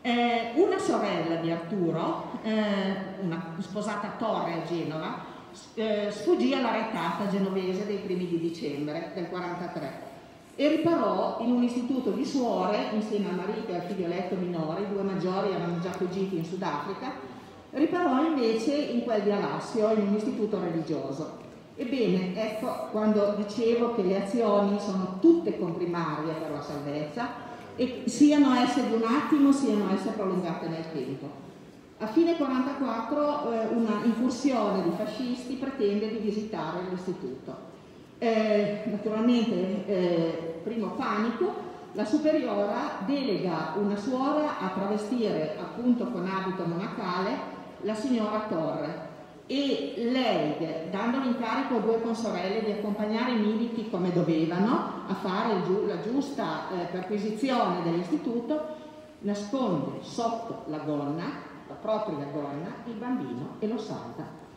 Eh, una sorella di Arturo, eh, una sposata a Torre a Genova, eh, sfuggì alla retata genovese dei primi di dicembre del 43 e riparò in un istituto di suore insieme a marito e al figlioletto minore, i due maggiori erano già fuggiti in Sudafrica, riparò invece in quel di Alassio in un istituto religioso. Ebbene, ecco quando dicevo che le azioni sono tutte comprimarie per la salvezza, e siano esse di un attimo, siano esse prolungate nel tempo. A fine 1944 eh, una incursione di fascisti pretende di visitare l'istituto. Eh, naturalmente, eh, primo panico, la superiora delega una suora a travestire appunto con abito monacale la signora Torre e lei, dando l'incarico a due consorelle di accompagnare i militi come dovevano a fare la giusta eh, perquisizione dell'istituto, nasconde sotto la gonna, la propria gonna, il bambino e lo salta.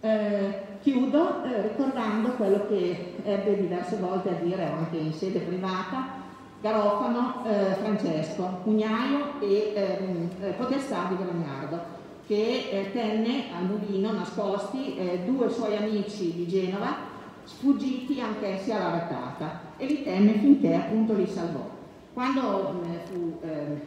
Eh, chiudo eh, ricordando quello che ebbe diverse volte a dire anche in sede privata Garofano eh, Francesco, cugnaio e ehm, eh, potestà di Grognardo che eh, tenne al mulino nascosti eh, due suoi amici di Genova, sfuggiti anch'essi alla retata, e li tenne finché appunto li salvò. Quando eh, fu ehm,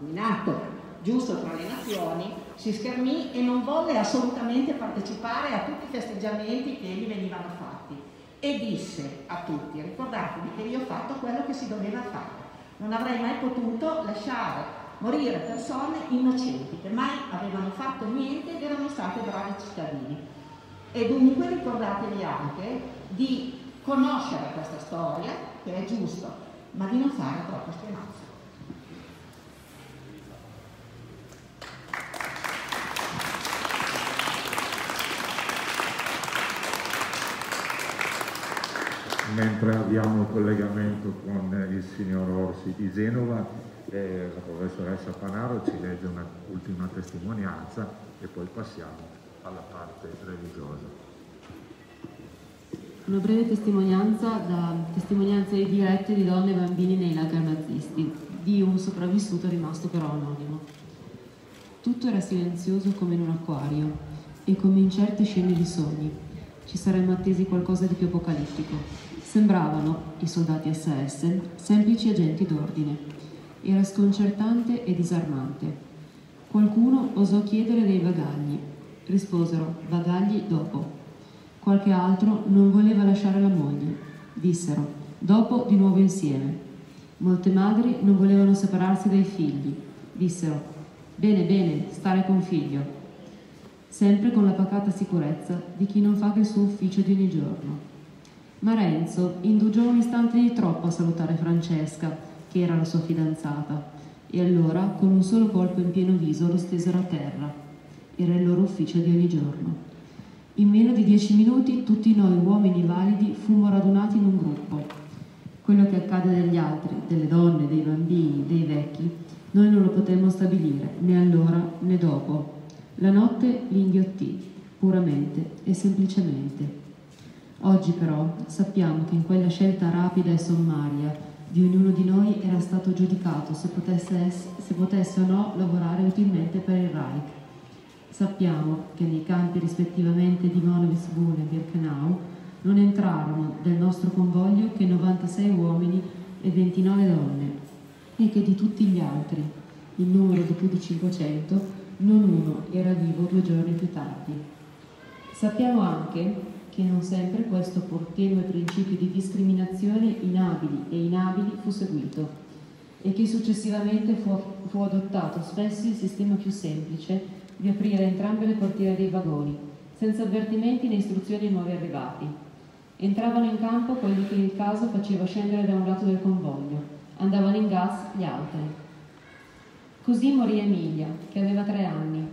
nominato giusto tra le nazioni, si schermì e non volle assolutamente partecipare a tutti i festeggiamenti che gli venivano fatti e disse a tutti, ricordatevi che io ho fatto quello che si doveva fare, non avrei mai potuto lasciare morire persone innocenti che mai avevano fatto niente ed erano state bravi cittadini. E dunque ricordatevi anche di conoscere questa storia, che è giusto, ma di non fare troppo speranza. Mentre abbiamo il collegamento con il signor Orsi di Genova, eh, la professoressa Panaro ci legge un'ultima testimonianza e poi passiamo alla parte religiosa. Una breve testimonianza da testimonianze dirette di donne e bambini nei lager nazisti, di un sopravvissuto rimasto però anonimo. Tutto era silenzioso come in un acquario e come in certe scene di sogni. Ci saremmo attesi qualcosa di più apocalittico. Sembravano, i soldati SS, semplici agenti d'ordine. Era sconcertante e disarmante. Qualcuno osò chiedere dei bagagli. Risposero, bagagli dopo. Qualche altro non voleva lasciare la moglie. Dissero, dopo di nuovo insieme. Molte madri non volevano separarsi dai figli. Dissero, bene, bene, stare con figlio. Sempre con la pacata sicurezza di chi non fa che il suo ufficio di ogni giorno. Ma Renzo indugiò un istante di troppo a salutare Francesca, che era la sua fidanzata, e allora con un solo colpo in pieno viso lo stesero a terra. Era il loro ufficio di ogni giorno. In meno di dieci minuti tutti noi uomini validi fummo radunati in un gruppo. Quello che accade degli altri, delle donne, dei bambini, dei vecchi, noi non lo potemmo stabilire, né allora né dopo. La notte li inghiottì, puramente e semplicemente. Oggi però sappiamo che in quella scelta rapida e sommaria di ognuno di noi era stato giudicato se potesse, se potesse o no lavorare utilmente per il Reich Sappiamo che nei campi rispettivamente di Monovisbun e Birkenau non entrarono del nostro convoglio che 96 uomini e 29 donne e che di tutti gli altri, in numero di più di 500, non uno era vivo due giorni più tardi. Sappiamo anche che non sempre questo pur tenue principio di discriminazione inabili e inabili fu seguito e che successivamente fu, fu adottato spesso il sistema più semplice di aprire entrambe le portiere dei vagoni, senza avvertimenti né istruzioni ai nuovi arrivati. Entravano in campo quelli che il caso faceva scendere da un lato del convoglio, andavano in gas gli altri. Così morì Emilia, che aveva tre anni,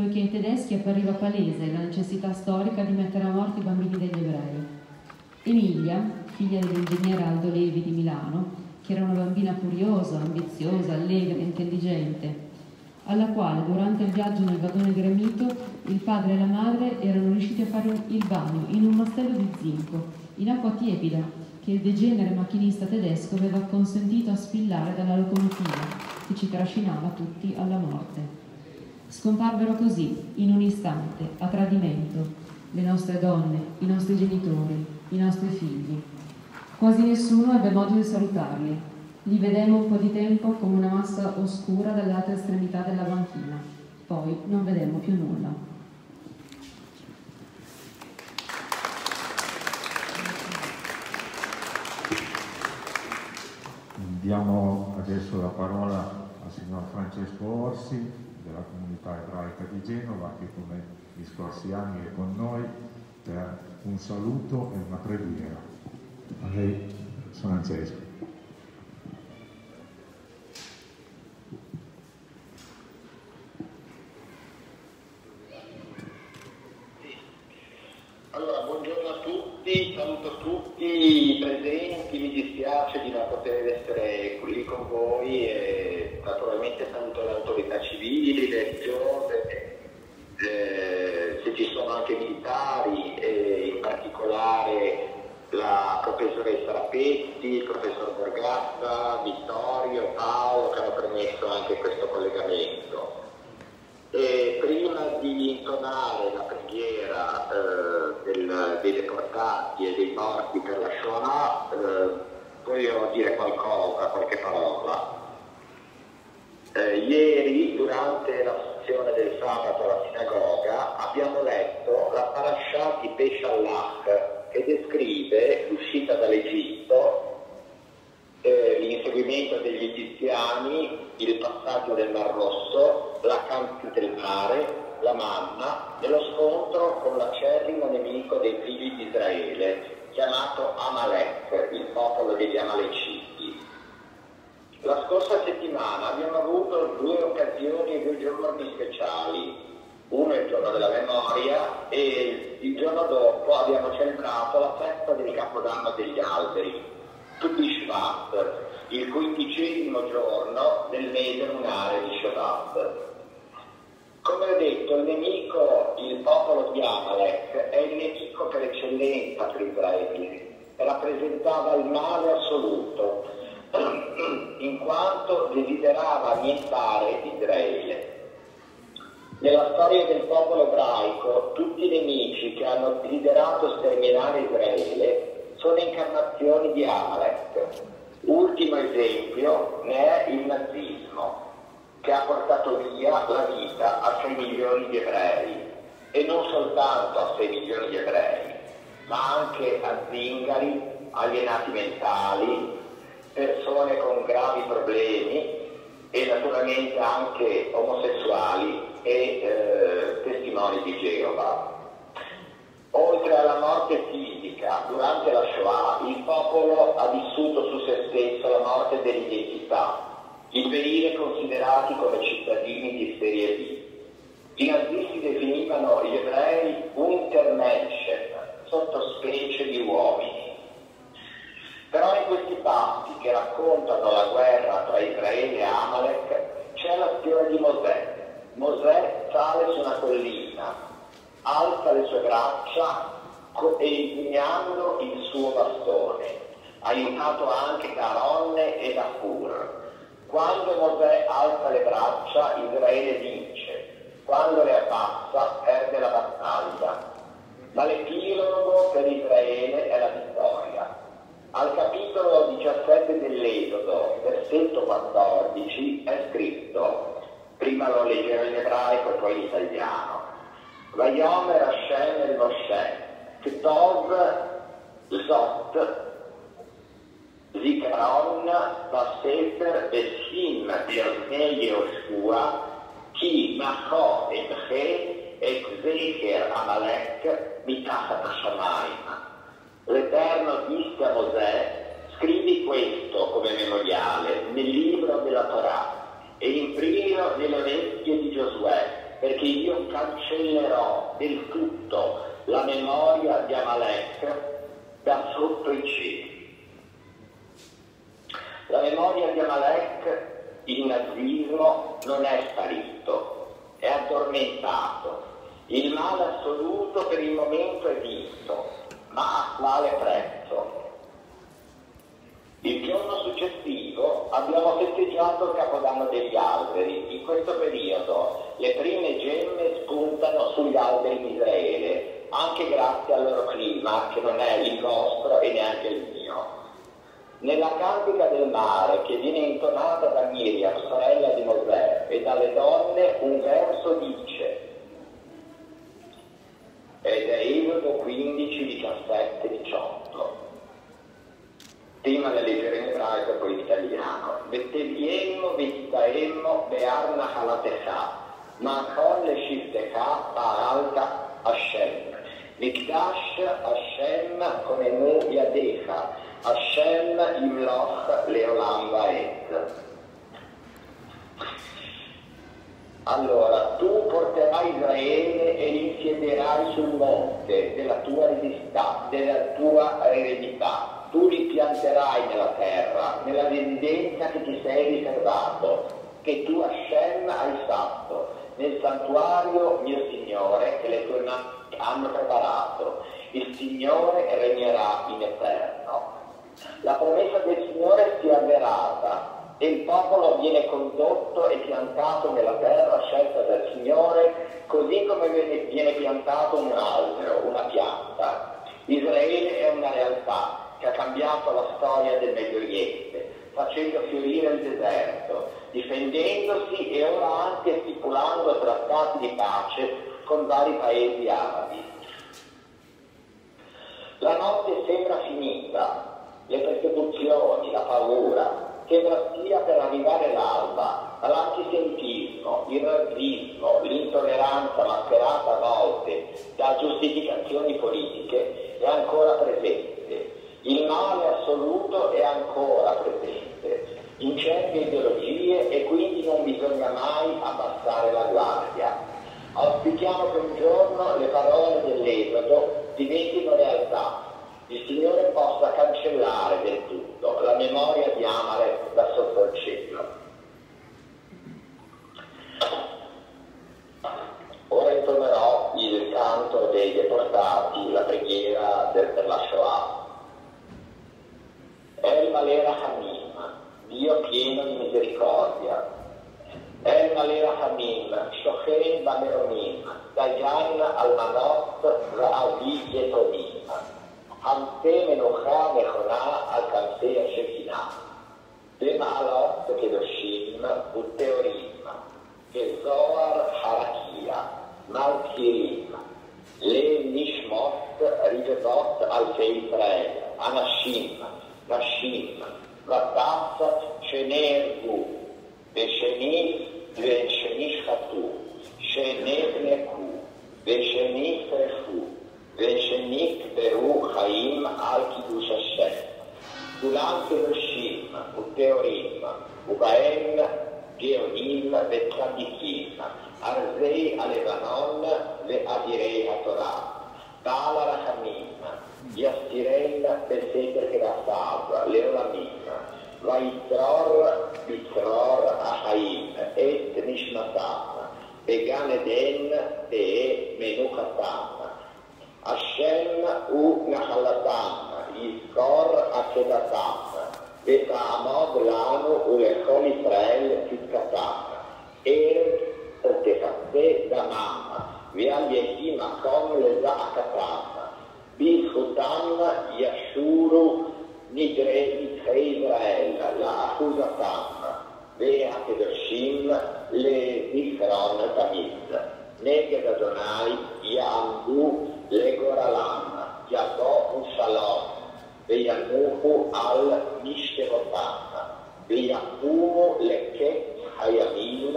poiché ai tedeschi appariva palese la necessità storica di mettere a morte i bambini degli ebrei. Emilia, figlia dell'ingegnere Aldo Levi di Milano, che era una bambina curiosa, ambiziosa, allegra, intelligente, alla quale durante il viaggio nel vagone gremito il padre e la madre erano riusciti a fare il bagno in un mastello di zinco, in acqua tiepida, che il degenere macchinista tedesco aveva consentito a spillare dalla locomotiva, che ci trascinava tutti alla morte. Scomparvero così, in un istante, a tradimento, le nostre donne, i nostri genitori, i nostri figli. Quasi nessuno ebbe modo di salutarli, li vedemmo un po' di tempo come una massa oscura dall'altra estremità della banchina, poi non vedemmo più nulla. Diamo adesso la parola al signor Francesco Orsi della comunità ebraica di Genova che come gli scorsi anni è con noi per un saluto e una preghiera. A lei, Francesco. Tutti, saluto tutti i presenti, mi dispiace di non poter essere qui con voi e naturalmente saluto le autorità civili, le religiose, eh, se ci sono anche militari, eh, in particolare la professoressa Rapetti, il professor Borgazza, Vittorio, Paolo che hanno permesso anche questo collegamento. E prima di intonare la preghiera eh, del, dei deportati e dei morti per la Shoah, eh, voglio dire qualcosa, qualche parola. Eh, ieri, durante la sessione del sabato alla sinagoga, abbiamo letto la parasha di Beshalach, che descrive l'uscita dall'Egitto l'inseguimento degli egiziani, il passaggio del Mar Rosso, la canti del mare, la manna e lo scontro con l'acerrimo nemico dei figli di Israele, chiamato Amalek, il popolo degli Amaleciti. La scorsa settimana abbiamo avuto due occasioni e due giorni speciali. uno è il giorno della memoria e il giorno dopo abbiamo celebrato la festa del Capodanno degli alberi, tutti Shabbat, il quindicesimo giorno del mese lunare di Shabbat. Come ho detto, il nemico, il popolo di Amalek, è il nemico per eccellenza per Israele, rappresentava il male assoluto, in quanto desiderava annientare Israele. Nella storia del popolo ebraico, tutti i nemici che hanno desiderato sterminare Israele sono incarnazioni di Amalek. Ultimo esempio ne è il nazismo, che ha portato via la vita a 6 milioni di ebrei, e non soltanto a 6 milioni di ebrei, ma anche a zingari, alienati mentali, persone con gravi problemi e naturalmente anche omosessuali e eh, testimoni di Geova. Oltre alla morte fisica, durante la Shoah il popolo ha vissuto su se stesso la morte dell'identità, il venire considerati come cittadini di serie B. I nazisti definivano gli ebrei Untermenschen, sottospecie di uomini. Però in questi passi che raccontano la guerra tra Israele e Amalek c'è la storia di Mosè. Mosè sale su una collina, alza le sue braccia e aiutato anche da Aronne e da Fur. Quando Mosè alza le braccia, Israele vince, quando le abbassa, perde la battaglia. Ma l'epilogo per Israele è la vittoria. Al capitolo 17 dell'Esodo, versetto 14, è scritto, prima lo leggerò in ebraico e poi in italiano, Vayomer Hashem el Moshe, Ktov Zot, Zikaron Vasefer Besim Bernei Yoshua, Ki Macho Emche e Zecher Amalek mitachat Shamayim. L'Eterno disse a Mosè, scrivi questo come memoriale nel libro della Torah e imprimilo nelle orecchie di Giosuè, perché io cancellerò del tutto la memoria di Amalek da sotto i cieli. La memoria di Amalek, il nazismo, non è sparito, è addormentato il male assoluto per il momento è visto, ma a quale prezzo? Il giorno successivo abbiamo festeggiato il Capodanno degli alberi. In questo periodo le prime gemme spuntano sugli alberi di Israele, anche grazie al loro clima, che non è il vostro e neanche il mio. Nella cantica del mare, che viene intonata da Miriam, sorella di Mosè, e dalle donne, un verso dice ed è Esodo 15, 17, 18. Prima da leggere in ebraico e poi in italiano. Vetteviemmo, vitaemmo, bearna halatecha, makon le shiftecha, pa'alta Hashem. Mikdash Hashem konenu yadecha, Hashem imloch leolam vaed. Allora, tu porterai Israele e li insiederai sul monte della tua eredità, della tua eredità. Tu li pianterai nella terra, nella residenza che ti sei riservato, che tu Hashem hai fatto, nel santuario mio Signore che le tue mani hanno preparato. Il Signore regnerà in eterno. La promessa del Signore si è avverata e il popolo viene condotto e piantato nella terra scelta dal Signore, così come viene piantato un albero, una pianta. Israele è una realtà che ha cambiato la storia del Medio Oriente, facendo fiorire il deserto, difendendosi e ora anche stipulando trattati di pace con vari paesi arabi. La notte sembra finita, le persecuzioni, la paura, sembra sia per arrivare l'alba, l'antisemitismo, il razzismo, l'intolleranza mascherata a volte da giustificazioni politiche è ancora presente. Il male assoluto è ancora presente in certe ideologie e quindi non bisogna mai abbassare la guardia. Auspichiamo che un giorno le parole dell'Esodo diventino realtà. Il Signore possa cancellare del tutto la memoria di Amalek da sotto il cielo. Ora intonerò il canto dei deportati, la preghiera per la Shoah. El Malera Hamim, Dio pieno di misericordia. El Malera Hamim, Shochen Bameronim, Dayan Almanot Ra'avi Yetomim, Hamte Menucha Mechona Alcansea Shekinah, Dema'alot Kedoshim Uteorim, Kezoar Harakia, Malkirim, Le Nishmot Rivevot Alfei Israel, Anashim, נשים, לקח שנהרגו, ושני, ושני חטאו, שנזנקו, ושני שרפו, ושנקברו חיים על קידוש השם. כולם קידושים וטהורים, ובהם גאונים וצדיקים, ארזי הלבנון ואדירי התורה. בעל הרחמים, Giastirella del Seter Grassav, Leolamim, Vaitror Bitror Ahaim, Et Nishmatam, Beganeden Te Menuchatam, Hashem U Nahalatam, Yizkor Akedatam, Betamod Lano Ulechol Israel Titkatam, Eret Tehase Damam, Veal Yehima Kom Leza Akatam, Bishotam, Yashuru, Nidre, Israel, la Husatam, Bea Kedoshim, le Nisron Tamiz, Neged Adonai, Yamdu, le Goralam, Yadò Ushalom, Veyamuhu al Nisherotam, Veyamuhu le Ket Hayamin,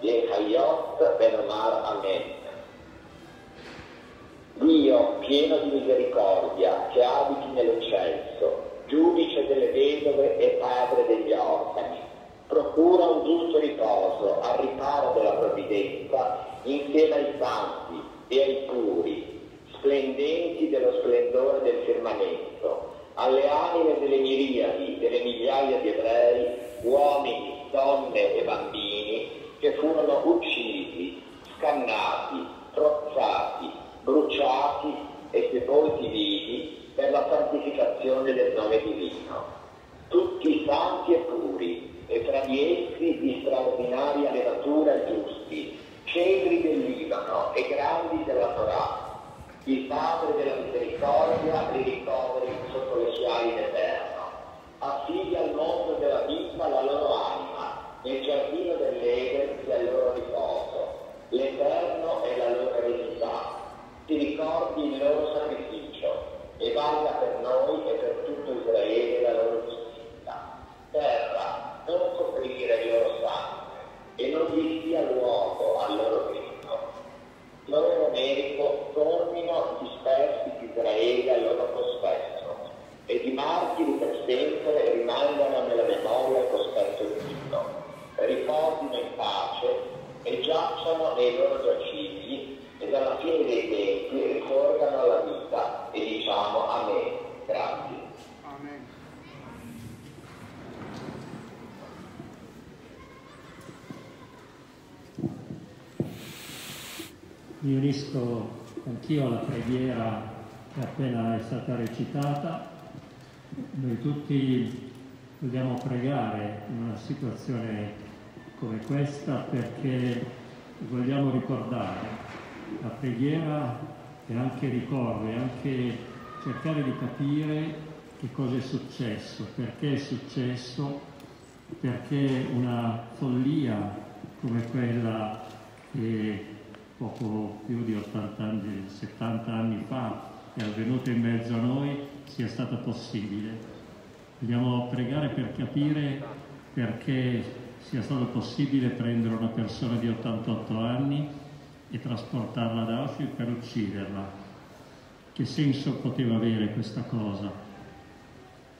le Hayot Benomar Amen pieno di misericordia, che abiti nell'eccelso, giudice delle vedove e padre degli orfani, procura un giusto riposo al riparo della provvidenza insieme ai santi e ai puri, splendenti dello splendore del firmamento, alle anime delle miriadi, delle migliaia di ebrei, uomini, donne e bambini che furono uccisi, scannati, strozzati, bruciati e sepolti vivi per la santificazione del nome divino. Tutti santi e puri, e tra di essi di straordinaria levatura giusti, cedri del Libano e grandi della Torah. Il Padre della misericordia li ricoveri sotto le sue ali in eterno. Affidi al mondo della vita la loro anima, nel giardino dell'Eden sia il loro riposo. L'Eterno è la loro eredità. Ti ricordi il loro sacrificio e valga per noi e per tutto Israele la loro giustizia. Terra, non coprire il loro sangue e non gli sia luogo al loro grito. Loro merito tornino dispersi di Israele al loro cospetto e di martiri per sempre rimangano nella memoria il cospetto di Dio. Riposino in pace e giacciono nei loro giacigli e dalla fine dei tempi ritornano alla vita e diciamo Amen. Grazie. Amen. Mi unisco anch'io alla preghiera che appena è stata recitata. Noi tutti dobbiamo pregare in una situazione come questa perché vogliamo ricordare la preghiera è anche ricordo, è anche cercare di capire che cosa è successo, perché è successo, perché una follia come quella che poco più di 80 anni, 70 anni fa è avvenuta in mezzo a noi sia stata possibile. Vogliamo pregare per capire perché sia stato possibile prendere una persona di 88 anni e trasportarla ad Auschwitz per ucciderla. Che senso poteva avere questa cosa?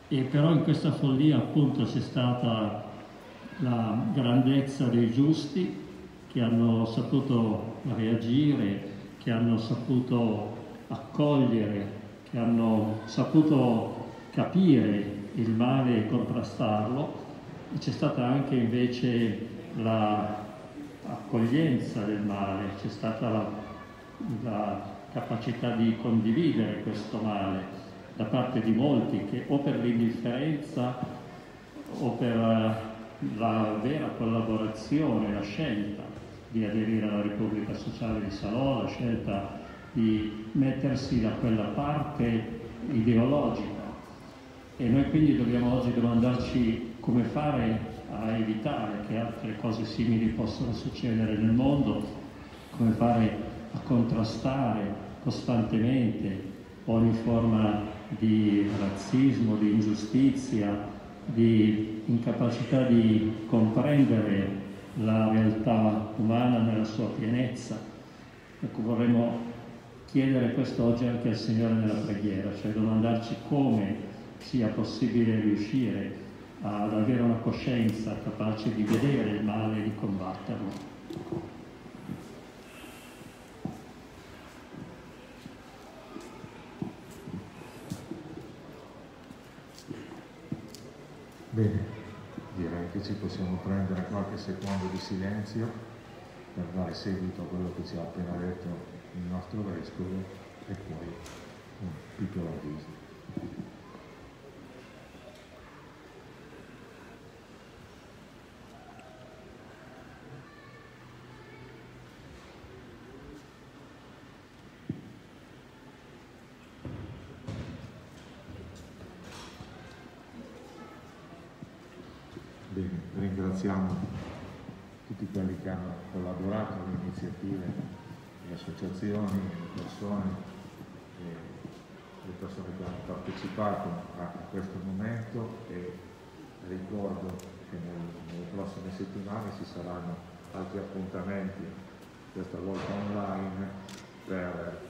E però in questa follia appunto c'è stata la grandezza dei giusti che hanno saputo reagire, che hanno saputo accogliere, che hanno saputo capire il male e contrastarlo c'è stata anche invece l'accoglienza del male, c'è stata la, la capacità di condividere questo male da parte di molti che o per l'indifferenza o per la vera collaborazione, la scelta di aderire alla Repubblica Sociale di Salò, la scelta di mettersi da quella parte ideologica. E noi quindi dobbiamo oggi domandarci come fare a evitare che altre cose simili possano succedere nel mondo, come fare a contrastare costantemente ogni forma di razzismo, di ingiustizia, di incapacità di comprendere la realtà umana nella sua pienezza. Ecco, vorremmo chiedere questo oggi anche al Signore nella preghiera, cioè domandarci come sia possibile riuscire ad avere una coscienza capace di vedere il male e di combatterlo. Bene, direi che ci possiamo prendere qualche secondo di silenzio per dare seguito a quello che ci ha appena detto il nostro vescovo e poi un piccolo avviso. Bene, ringraziamo tutti quelli che hanno collaborato alle iniziative, le associazioni, le persone, le persone che hanno partecipato a, questo momento e ricordo che nel, nelle prossime settimane ci saranno altri appuntamenti, questa volta online, per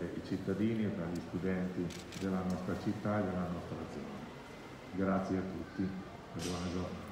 eh, i cittadini e per gli studenti della nostra città e della nostra zona. Grazie a tutti e buona giornata.